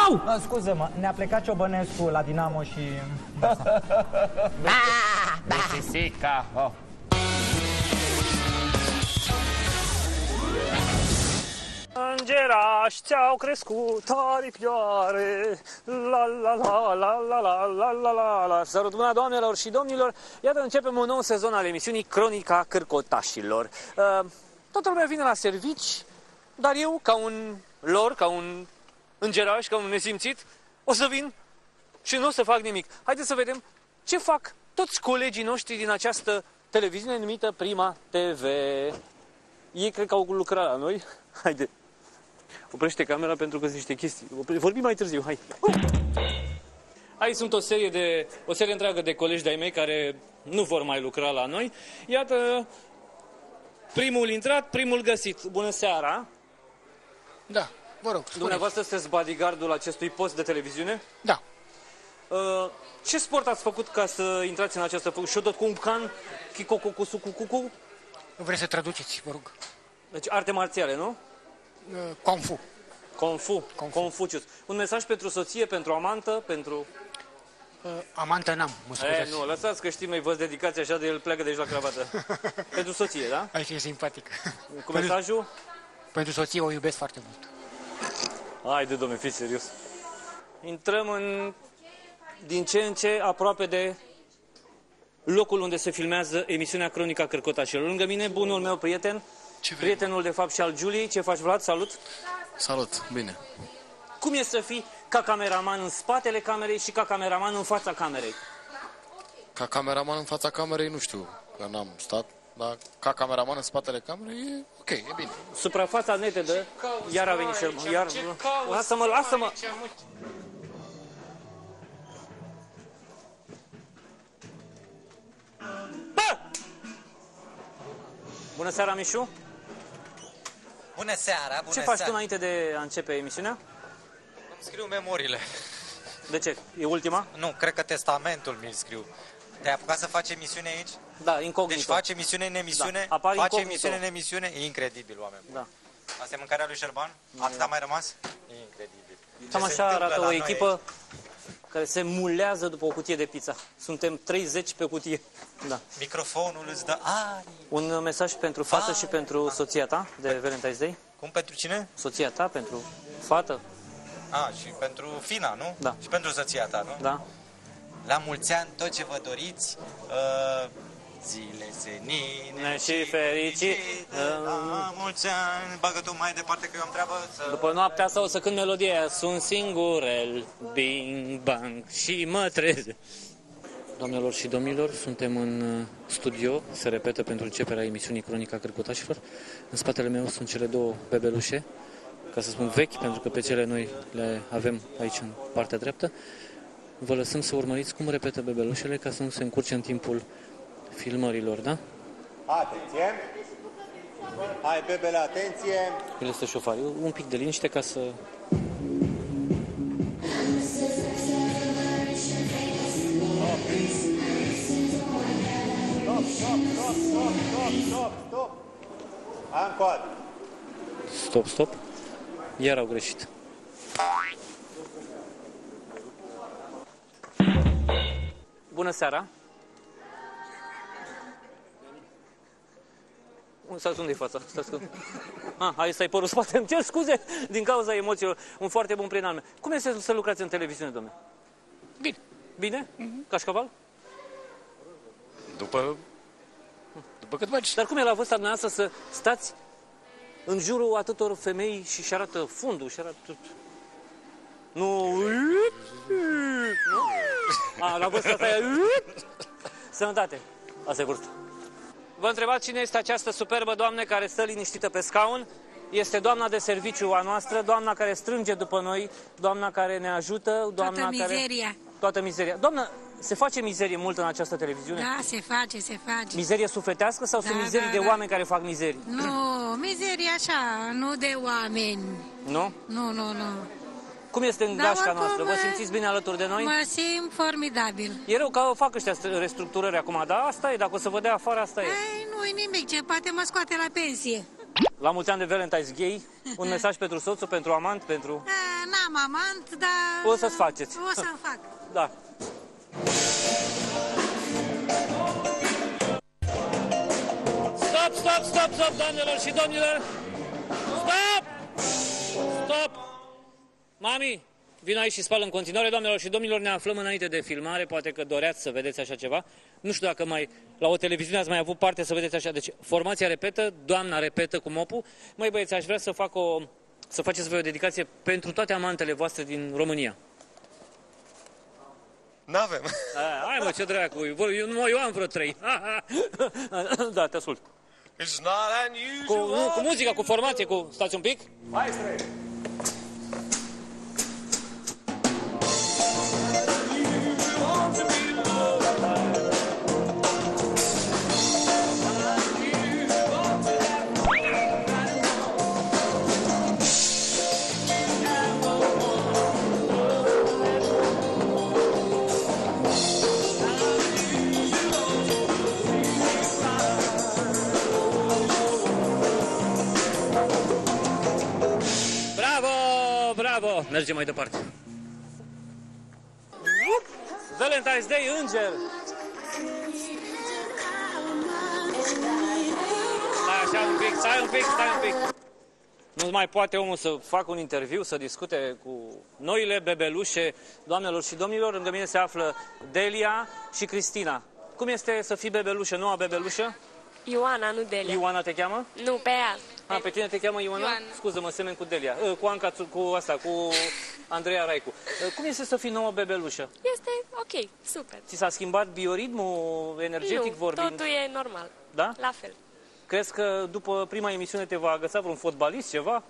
Au! No, scuză-mă, ne-a plecat Ciobănescu la Dinamo și... Bisisica. Oh. Îngerași ți-au crescut aripioare. La la la la la la la la la la. Sărut mâna doamnelor și domnilor. Iată începem un nou sezon al emisiunii Cronica Cârcotașilor. Uh, Toată lumea vine la servici Dar eu ca un lor, ca un îngeraș, ca un nesimțit O să vin și nu o să fac nimic. Haideți să vedem ce fac toți colegii noștri din această televiziune numită Prima TV ei cred că au lucrat la noi. Haide. Oprește camera pentru că sunt niște chestii. Opre... Vorbim mai târziu, hai. Uh! Aici sunt o serie, de, o serie întreagă de colegi de-ai mei care nu vor mai lucra la noi. Iată, primul intrat, primul găsit. Bună seara! Da, vă rog, spune. Dumneavoastră sunteți bodyguardul acestui post de televiziune? Da. Uh, ce sport ați făcut ca să intrați în această funcție? Șodot cu un can, kikoku cu sucucucu? Vreți să traduceți, vă rog. Deci arte marțiale, nu? Uh, Kung Fu. Kung Fu, Confucius. Un mesaj pentru soție, pentru amantă, pentru... Uh, amantă n-am, mă E, scuzați. nu, lăsați că știm noi, vă dedicați așa de el pleacă de aici la cravată. pentru soție, da? Aici e simpatic. Cu mesajul? Pentru soție o iubesc foarte mult. Haide, domnule, fiți serios. Intrăm în... din ce în ce aproape de locul unde se filmează emisiunea Cronica Cărcotașilor. Lângă mine, bunul meu prieten, prietenul de fapt și al Juliei. Ce faci, Vlad? Salut! Salut, bine. Cum e să fii ca cameraman în spatele camerei și ca cameraman în fața camerei? Ca cameraman în fața camerei, nu știu, că n-am stat, dar ca cameraman în spatele camerei e ok, e bine. Suprafața netedă, iar a venit și iar... Lasă-mă, lasă-mă! Bă! Bună seara, Mișu! Bună seara, bună Ce faci seara. tu înainte de a începe emisiunea? Îmi scriu memoriile. De ce? E ultima? Nu, cred că testamentul mi-l scriu. Te-ai apucat să faci emisiune aici? Da, incognito. Deci face emisiune în emisiune? Da, apar face incognito. emisiune în emisiune? E incredibil, oameni. Da. Asta e mâncarea lui Șerban? Atât a mai rămas? E incredibil. Cam Ce se așa întâmplă arată la o noi echipă care se mulează după o cutie de pizza. Suntem 30 pe cutie. Da. Microfonul îți dă ari. Un mesaj pentru fată și pentru soția ta de Valentine's Day? Cum pentru cine? Soția ta, pentru fată? A, și pentru Fina, nu? Da. Și pentru soția ta, nu? Da. La mulți ani, tot ce vă doriți, uh, zile senine și fericit. La mulți ani, bagă tu mai departe că eu am treabă să... După noaptea asta o să cânt melodia aia. Sunt singurel, bing bang și mă trezesc. Doamnelor și domnilor, suntem în uh, studio, se repetă pentru începerea emisiunii Cronica Cărcotașilor. În spatele meu sunt cele două bebelușe, ca să spun vechi, pentru că pe cele noi le avem aici în partea dreaptă. Vă lăsăm să urmăriți cum repetă bebelușele ca să nu se încurce în timpul filmărilor, da? Atenție! Hai, bebele, atenție! El este șofar. Un pic de liniște ca să... Stop, stop, stop, stop, stop, stop, stop! Încă Stop, stop. Iar au greșit. Bună seara! Stați unde-i fața? Stați că... Ah, hai să-i părul spate. Îmi cer scuze din cauza emoțiilor. Un foarte bun prieten al meu. Cum este să lucrați în televiziune, domnule? Bine. Bine? Cașcaval? După... După cât mergi. Dar cum e la vârsta dumneavoastră să stați în jurul atâtor femei și și arată fundul și arată... Nu... Nu? A, la vârsta asta e... Sănătate. Asta e vârsta. Vă întrebați cine este această superbă doamnă care stă liniștită pe scaun? Este doamna de serviciu a noastră, doamna care strânge după noi, doamna care ne ajută, doamna Toată care... mizeria. Toată mizeria. Doamnă, se face mizerie mult în această televiziune? Da, se face, se face. Mizerie sufletească sau Da, Da, sunt mizerii de oameni care fac mizerii? Nu, mizerie așa, nu de oameni. Nu? Nu, nu, nu. Cum este în Da, gașca oricum, noastră? Vă e- simțiți bine alături de noi? Mă simt formidabil. E rău că fac ăștia st- restructurări acum, dar asta e, dacă o să vă dea afară, asta e. Ei, nu-i nimic, ce poate mă scoate la pensie. La mulți ani de Valentine's Gay, un mesaj pentru soțul, pentru amant, pentru... A, N-am amant, dar... O să-ți faceți. O să fac. Da. Stop, stop, stop, stop, doamnelor și domnilor! Stop! Stop! Mami, vin aici și spală în continuare, doamnelor și domnilor, ne aflăm înainte de filmare, poate că doreați să vedeți așa ceva. Nu știu dacă mai, la o televiziune ați mai avut parte să vedeți așa. Deci, formația repetă, doamna repetă cu mopul. Măi băieți, aș vrea să fac o, să faceți voi o dedicație pentru toate amantele voastre din România. N-avem. A, Hai mă, ce dracu, eu, eu, numai eu am vreo trei. da, te ascult. It's not Cu, unusual. nu, cu muzica, cu formație, cu... Stați un pic. Maestre. Bravo, bravo! Mergem mai departe. Valentine's Day, înger! Stai așa un pic, stai un pic, stai un pic. Nu mai poate omul să facă un interviu, să discute cu noile bebelușe, doamnelor și domnilor. Lângă mine se află Delia și Cristina. Cum este să fii bebelușă, noua bebelușă? Ioana, nu Delia. Ioana te cheamă? Nu, pe ea. A, pe tine te cheamă Ioana? Ioana. Scuză-mă, semen cu Delia. Uh, Cu Anca, cu asta, cu Andreea Raicu. Uh, Cum este să fii nouă bebelușă? Este ok, super. Ți s-a schimbat bioritmul energetic nu, vorbind? totul e normal. Da? La fel. Crezi că după prima emisiune te va agăța vreun fotbalist, ceva?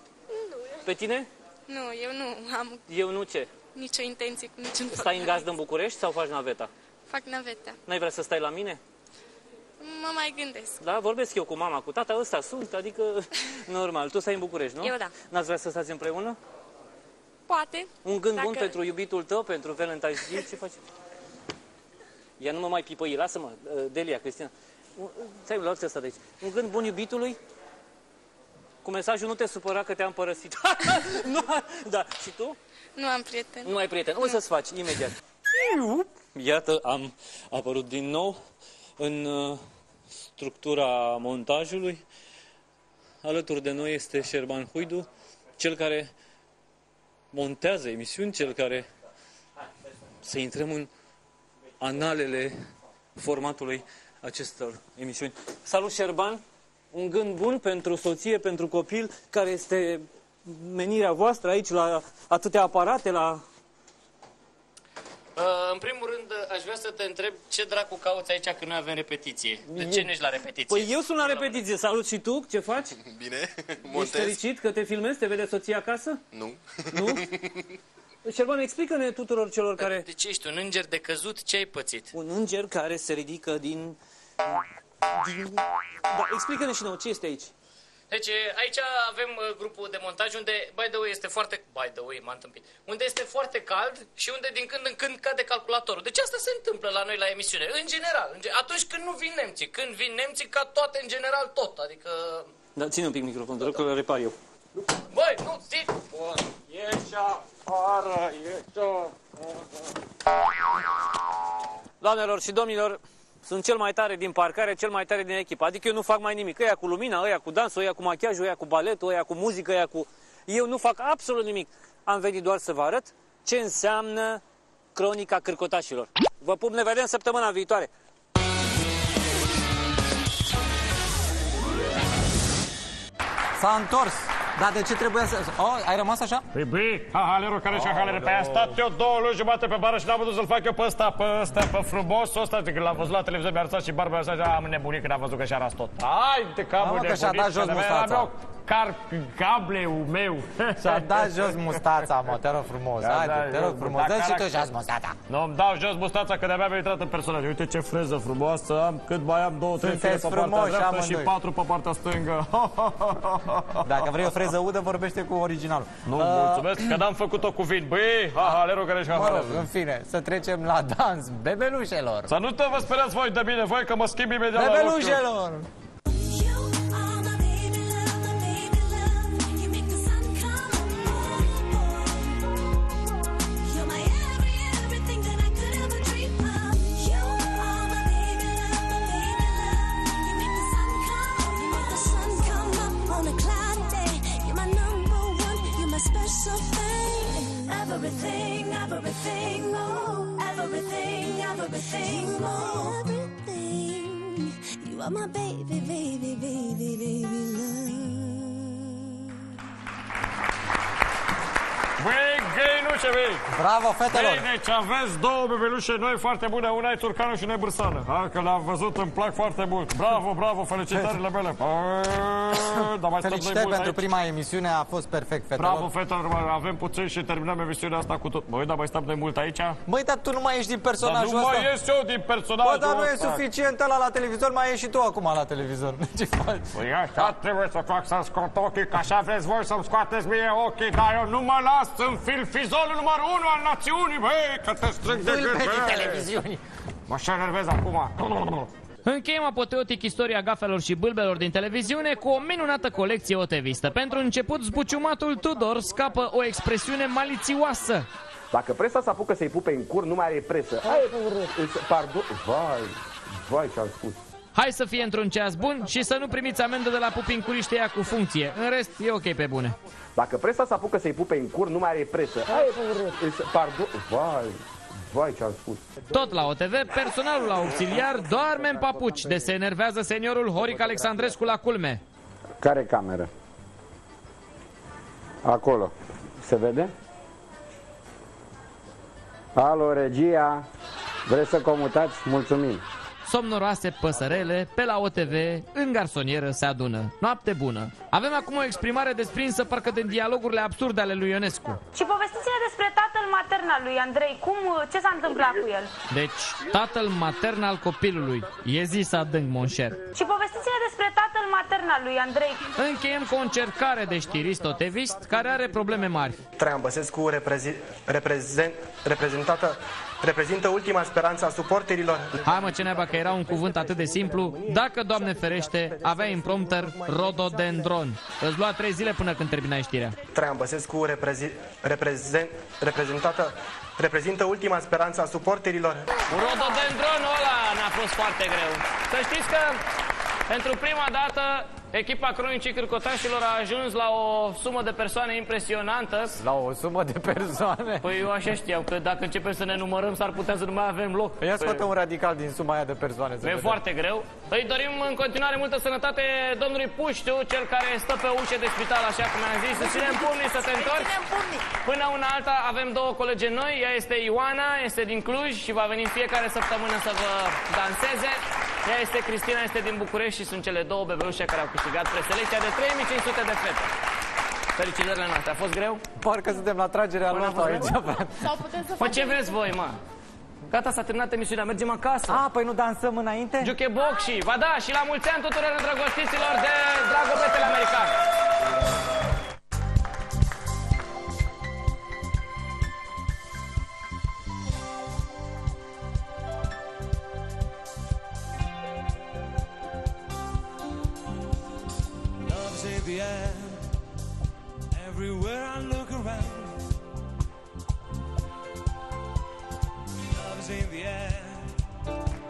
Nu, Pe tine? nu, eu nu am Eu nu ce? nicio intenție cu niciun Stai în gazdă în București sau faci naveta? Fac naveta. N-ai vrea să stai la mine? Mă mai gândesc. Da, vorbesc eu cu mama, cu tata, ăsta sunt, adică normal. Tu stai în București, nu? Eu da. N-ați vrea să stați împreună? Poate. Un gând bun Dacă- pentru iubitul tău, pentru Valentine's Day, ce faci? Ea nu mă mai pipăi, lasă-mă, uh, Delia, Cristina. Un- Stai, la asta de aici. Un gând bun iubitului? Cu mesajul nu te supăra că te-am părăsit. nu, da, și tu? Nu am prieten. Nu ai prieten. O să-ți faci, imediat. Iată, am apărut din nou în uh, structura montajului. Alături de noi este Șerban Huidu, cel care montează emisiuni, cel care să intrăm în analele formatului acestor emisiuni. Salut, Șerban! Un gând bun pentru soție, pentru copil, care este menirea voastră aici la atâtea aparate, la Uh, în primul rând, aș vrea să te întreb ce dracu cauți aici când noi avem repetiție? De ce nu ești la repetiție? Păi eu sunt la repetiție. Salut și tu, ce faci? Bine, Ești montez. fericit că te filmezi, te vede soția acasă? Nu. Nu? Șerban, explică-ne tuturor celor care... De ce ești un înger de căzut? Ce ai pățit? Un înger care se ridică din... din... Da, explică-ne și nouă, ce este aici? Deci aici avem uh, grupul de montaj unde, by the way, este foarte... By the way, m-a întâmpit. Unde este foarte cald și unde din când în când cade calculatorul. Deci asta se întâmplă la noi la emisiune. În general. În ge- atunci când nu vin nemții. Când vin nemții, ca toate, în general, tot. Adică... Da, ține un pic microfonul, te rog că îl repar eu. Băi, nu, zi! Bun. Ieși afară, ieși Doamnelor și domnilor, sunt cel mai tare din parcare, cel mai tare din echipă. Adică eu nu fac mai nimic. Ăia cu lumina, ăia cu dansul, ăia cu machiajul, ăia cu baletul, ăia cu muzică, ăia cu... Eu nu fac absolut nimic. Am venit doar să vă arăt ce înseamnă cronica cârcotașilor. Vă pup, ne vedem săptămâna viitoare. S-a întors. Dar de ce trebuia să... Oh, ai rămas așa? Păi băi, hahalerul care și hahalere. Pe aia am stat eu două luni jumate pe bară și n-am putut să-l fac eu pe ăsta, pe ăsta, pe frumosul ăsta. Când l-am văzut la televizor, mi-a arătat și barba ăsta și am nebunit când am văzut că și-a ras tot. Hai de capul Mamă, de că și-a dat jos mustața. Car cableul meu. Și-a dat jos mustața, mă, te rog frumos. Da, Haide, da, te rog eu- frumos. da, Dă și tu caracter. jos mustața. Nu, îmi dau jos mustața că de-abia mi-a intrat în personaj. Uite ce freză frumoasă am, cât mai am două, trei fire Sunteți pe partea frumoși dreaptă și amândoi. patru pe partea stângă. Dacă vrei o freză udă, vorbește cu originalul. Nu, Uh, mulțumesc că n-am făcut-o cu vin. Băi, hahalerul care și Mă rog, hahalerul. în fine, să trecem la dans bebelușelor. Să nu te vă speriați voi de mine, voi că mă schimb imediat la rochiu. Bebelușelor! You're my. Everything, everything, oh, everything, everything, oh, everything. You are my baby, baby, baby, baby love. Băi, găinușe, băi! Bravo, fetelor! Băi, deci aveți două bebelușe noi foarte bune, una e turcană și una e bârsană. Hai că le-am văzut, îmi plac foarte mult. Bravo, bravo, felicitările mele. Băi, dar mai stăm noi Felicitări mult pentru aici. prima emisiune, a fost perfect, fetelor. Bravo, fetelor, mă, avem puțin și terminăm emisiunea asta cu tot. Băi, dar mai stăm noi mult aici? Băi, dar tu nu mai ești din Dar personajul nu ăsta? mai ies eu din personajul Bă, dar nu e ăsta. suficient ăla la televizor, mai ieși și tu acum la televizor. Ce faci? Păi așa trebuie să fac să-mi scot ochii, că așa vreți voi să-mi scoateți mie ochii, dar eu nu mă las în filfizolul numărul unu al națiunii, băi, că te strâng de gând, Vâlpenii băi. televiziunii. Mă și enervez acum. Încheiem apoteotic istoria gafelor și bâlbelor din televiziune cu o minunată colecție otevistă. Pentru început, zbuciumatul Tudor scapă o expresiune malițioasă. Dacă presa se apucă să-i pupe în cur, nu mai are presă. Hai, îți- pardon, vai, vai ce-am spus. Hai să fie într-un ceas bun și să nu primiți amendă de la pupincuriște ea cu funcție. În rest, e ok pe bune. Dacă presa se apucă să-i pupe în cur, nu mai are presă. Hai, îți- pardon, vai, vai ce-am spus. Tot la OTV, personalul auxiliar doarme în papuci de se enervează seniorul Horic Alexandrescu la culme. Care cameră? Acolo. Se vede? Alo, regia. Vreți să comutați? Mulțumim. Somnoroase păsărele, pe la OTV, în garsonieră se adună. Noapte bună! Avem acum o exprimare desprinsă parcă din dialogurile absurde ale lui Ionescu. Și povestiți-ne despre tatăl matern al lui Andrei. Cum, ce s-a întâmplat cu el? Deci, tatăl matern al copilului, e zis adânc monșer. Și povestiți-ne despre tatăl matern al lui Andrei. Încheiem cu o încercare de știrist otevist care are probleme mari. Traian Băsescu reprezi- reprezent, reprezentată reprezintă ultima speranță a suporterilor. Hai mă, ce naiba că era un cuvânt atât de simplu Dacă, Doamne ferește, avea imprompter rododendron Îți lua trei zile până când terminai știrea Traian Băsescu reprezi, reprezent, reprezentată, reprezintă ultima speranță a suporterilor. Rododendronul ăla ne-a fost foarte greu. Să știți că pentru prima dată echipa Cronicii Cârcotașilor a ajuns la o sumă de persoane impresionantă. La o sumă de persoane? Păi eu așa știam, că dacă începem să ne numărăm s-ar putea să nu mai avem loc. Ia scoate un radical din suma aia de persoane. să E vedem. foarte greu. Îi dorim în continuare multă sănătate domnului Puștiu, cel care stă pe ușă de spital, așa cum am zis. Să ținem pumnii să te întorci. Până una alta avem două colege noi. Ea este Ioana, este din Cluj și va veni în fiecare săptămână să vă danseze. Ea este Cristina, este din București și sunt cele două bebelușe care au câștigat preselecția de 3500 de fete. Felicitările noastre. A fost greu? Parcă suntem la tragerea Păi n-a loto fost aici, greu? frate. Sau putem să Păi ce vreți voi, mă? Gata, s-a terminat emisiunea, mergem acasă. A, păi nu dansăm înainte? Jukeboxi, ba da, și la mulți ani tuturor îndrăgostiților de dragobetele americane. Love's in the air, everywhere I look around. Love's in the air,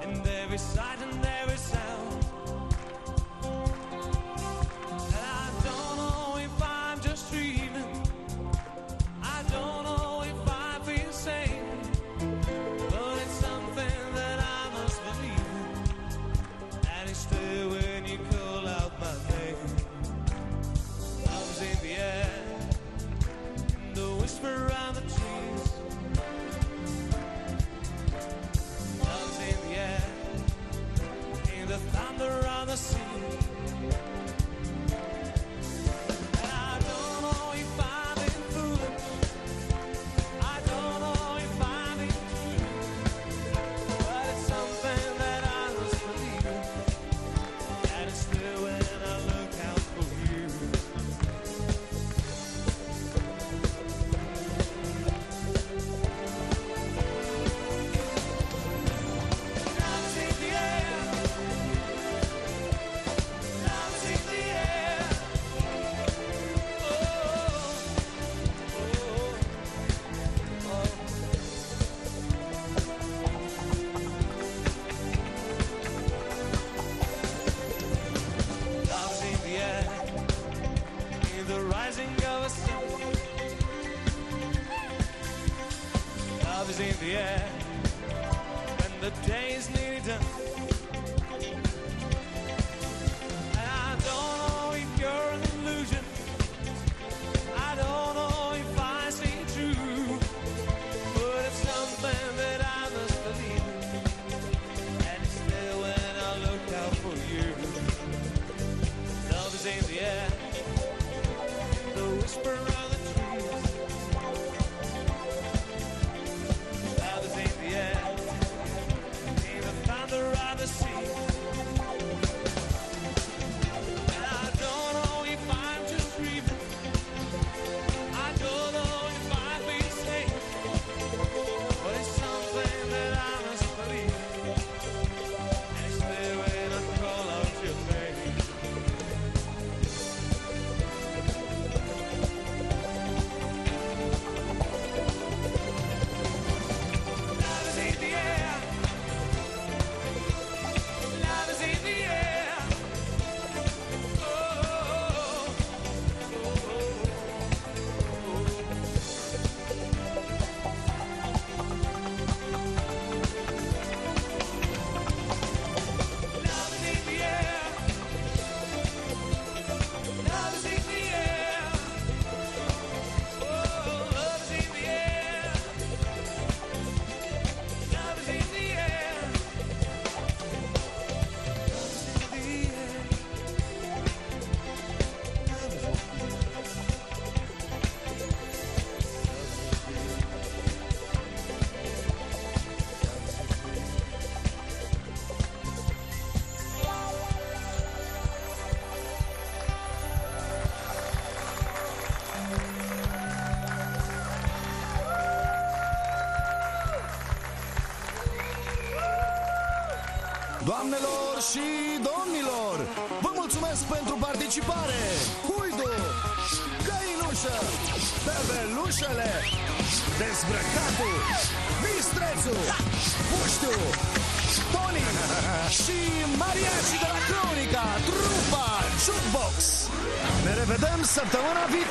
in every sight and every sound. Și domnilor, vă mulțumesc pentru participare! Huidu, Găinușă, Bebelușele, Dezbrăcatul, Mistrețu, Puștiu, Tony și Mariași de la Cronica, trupa Jukebox! Ne revedem săptămâna viitoare! Pa!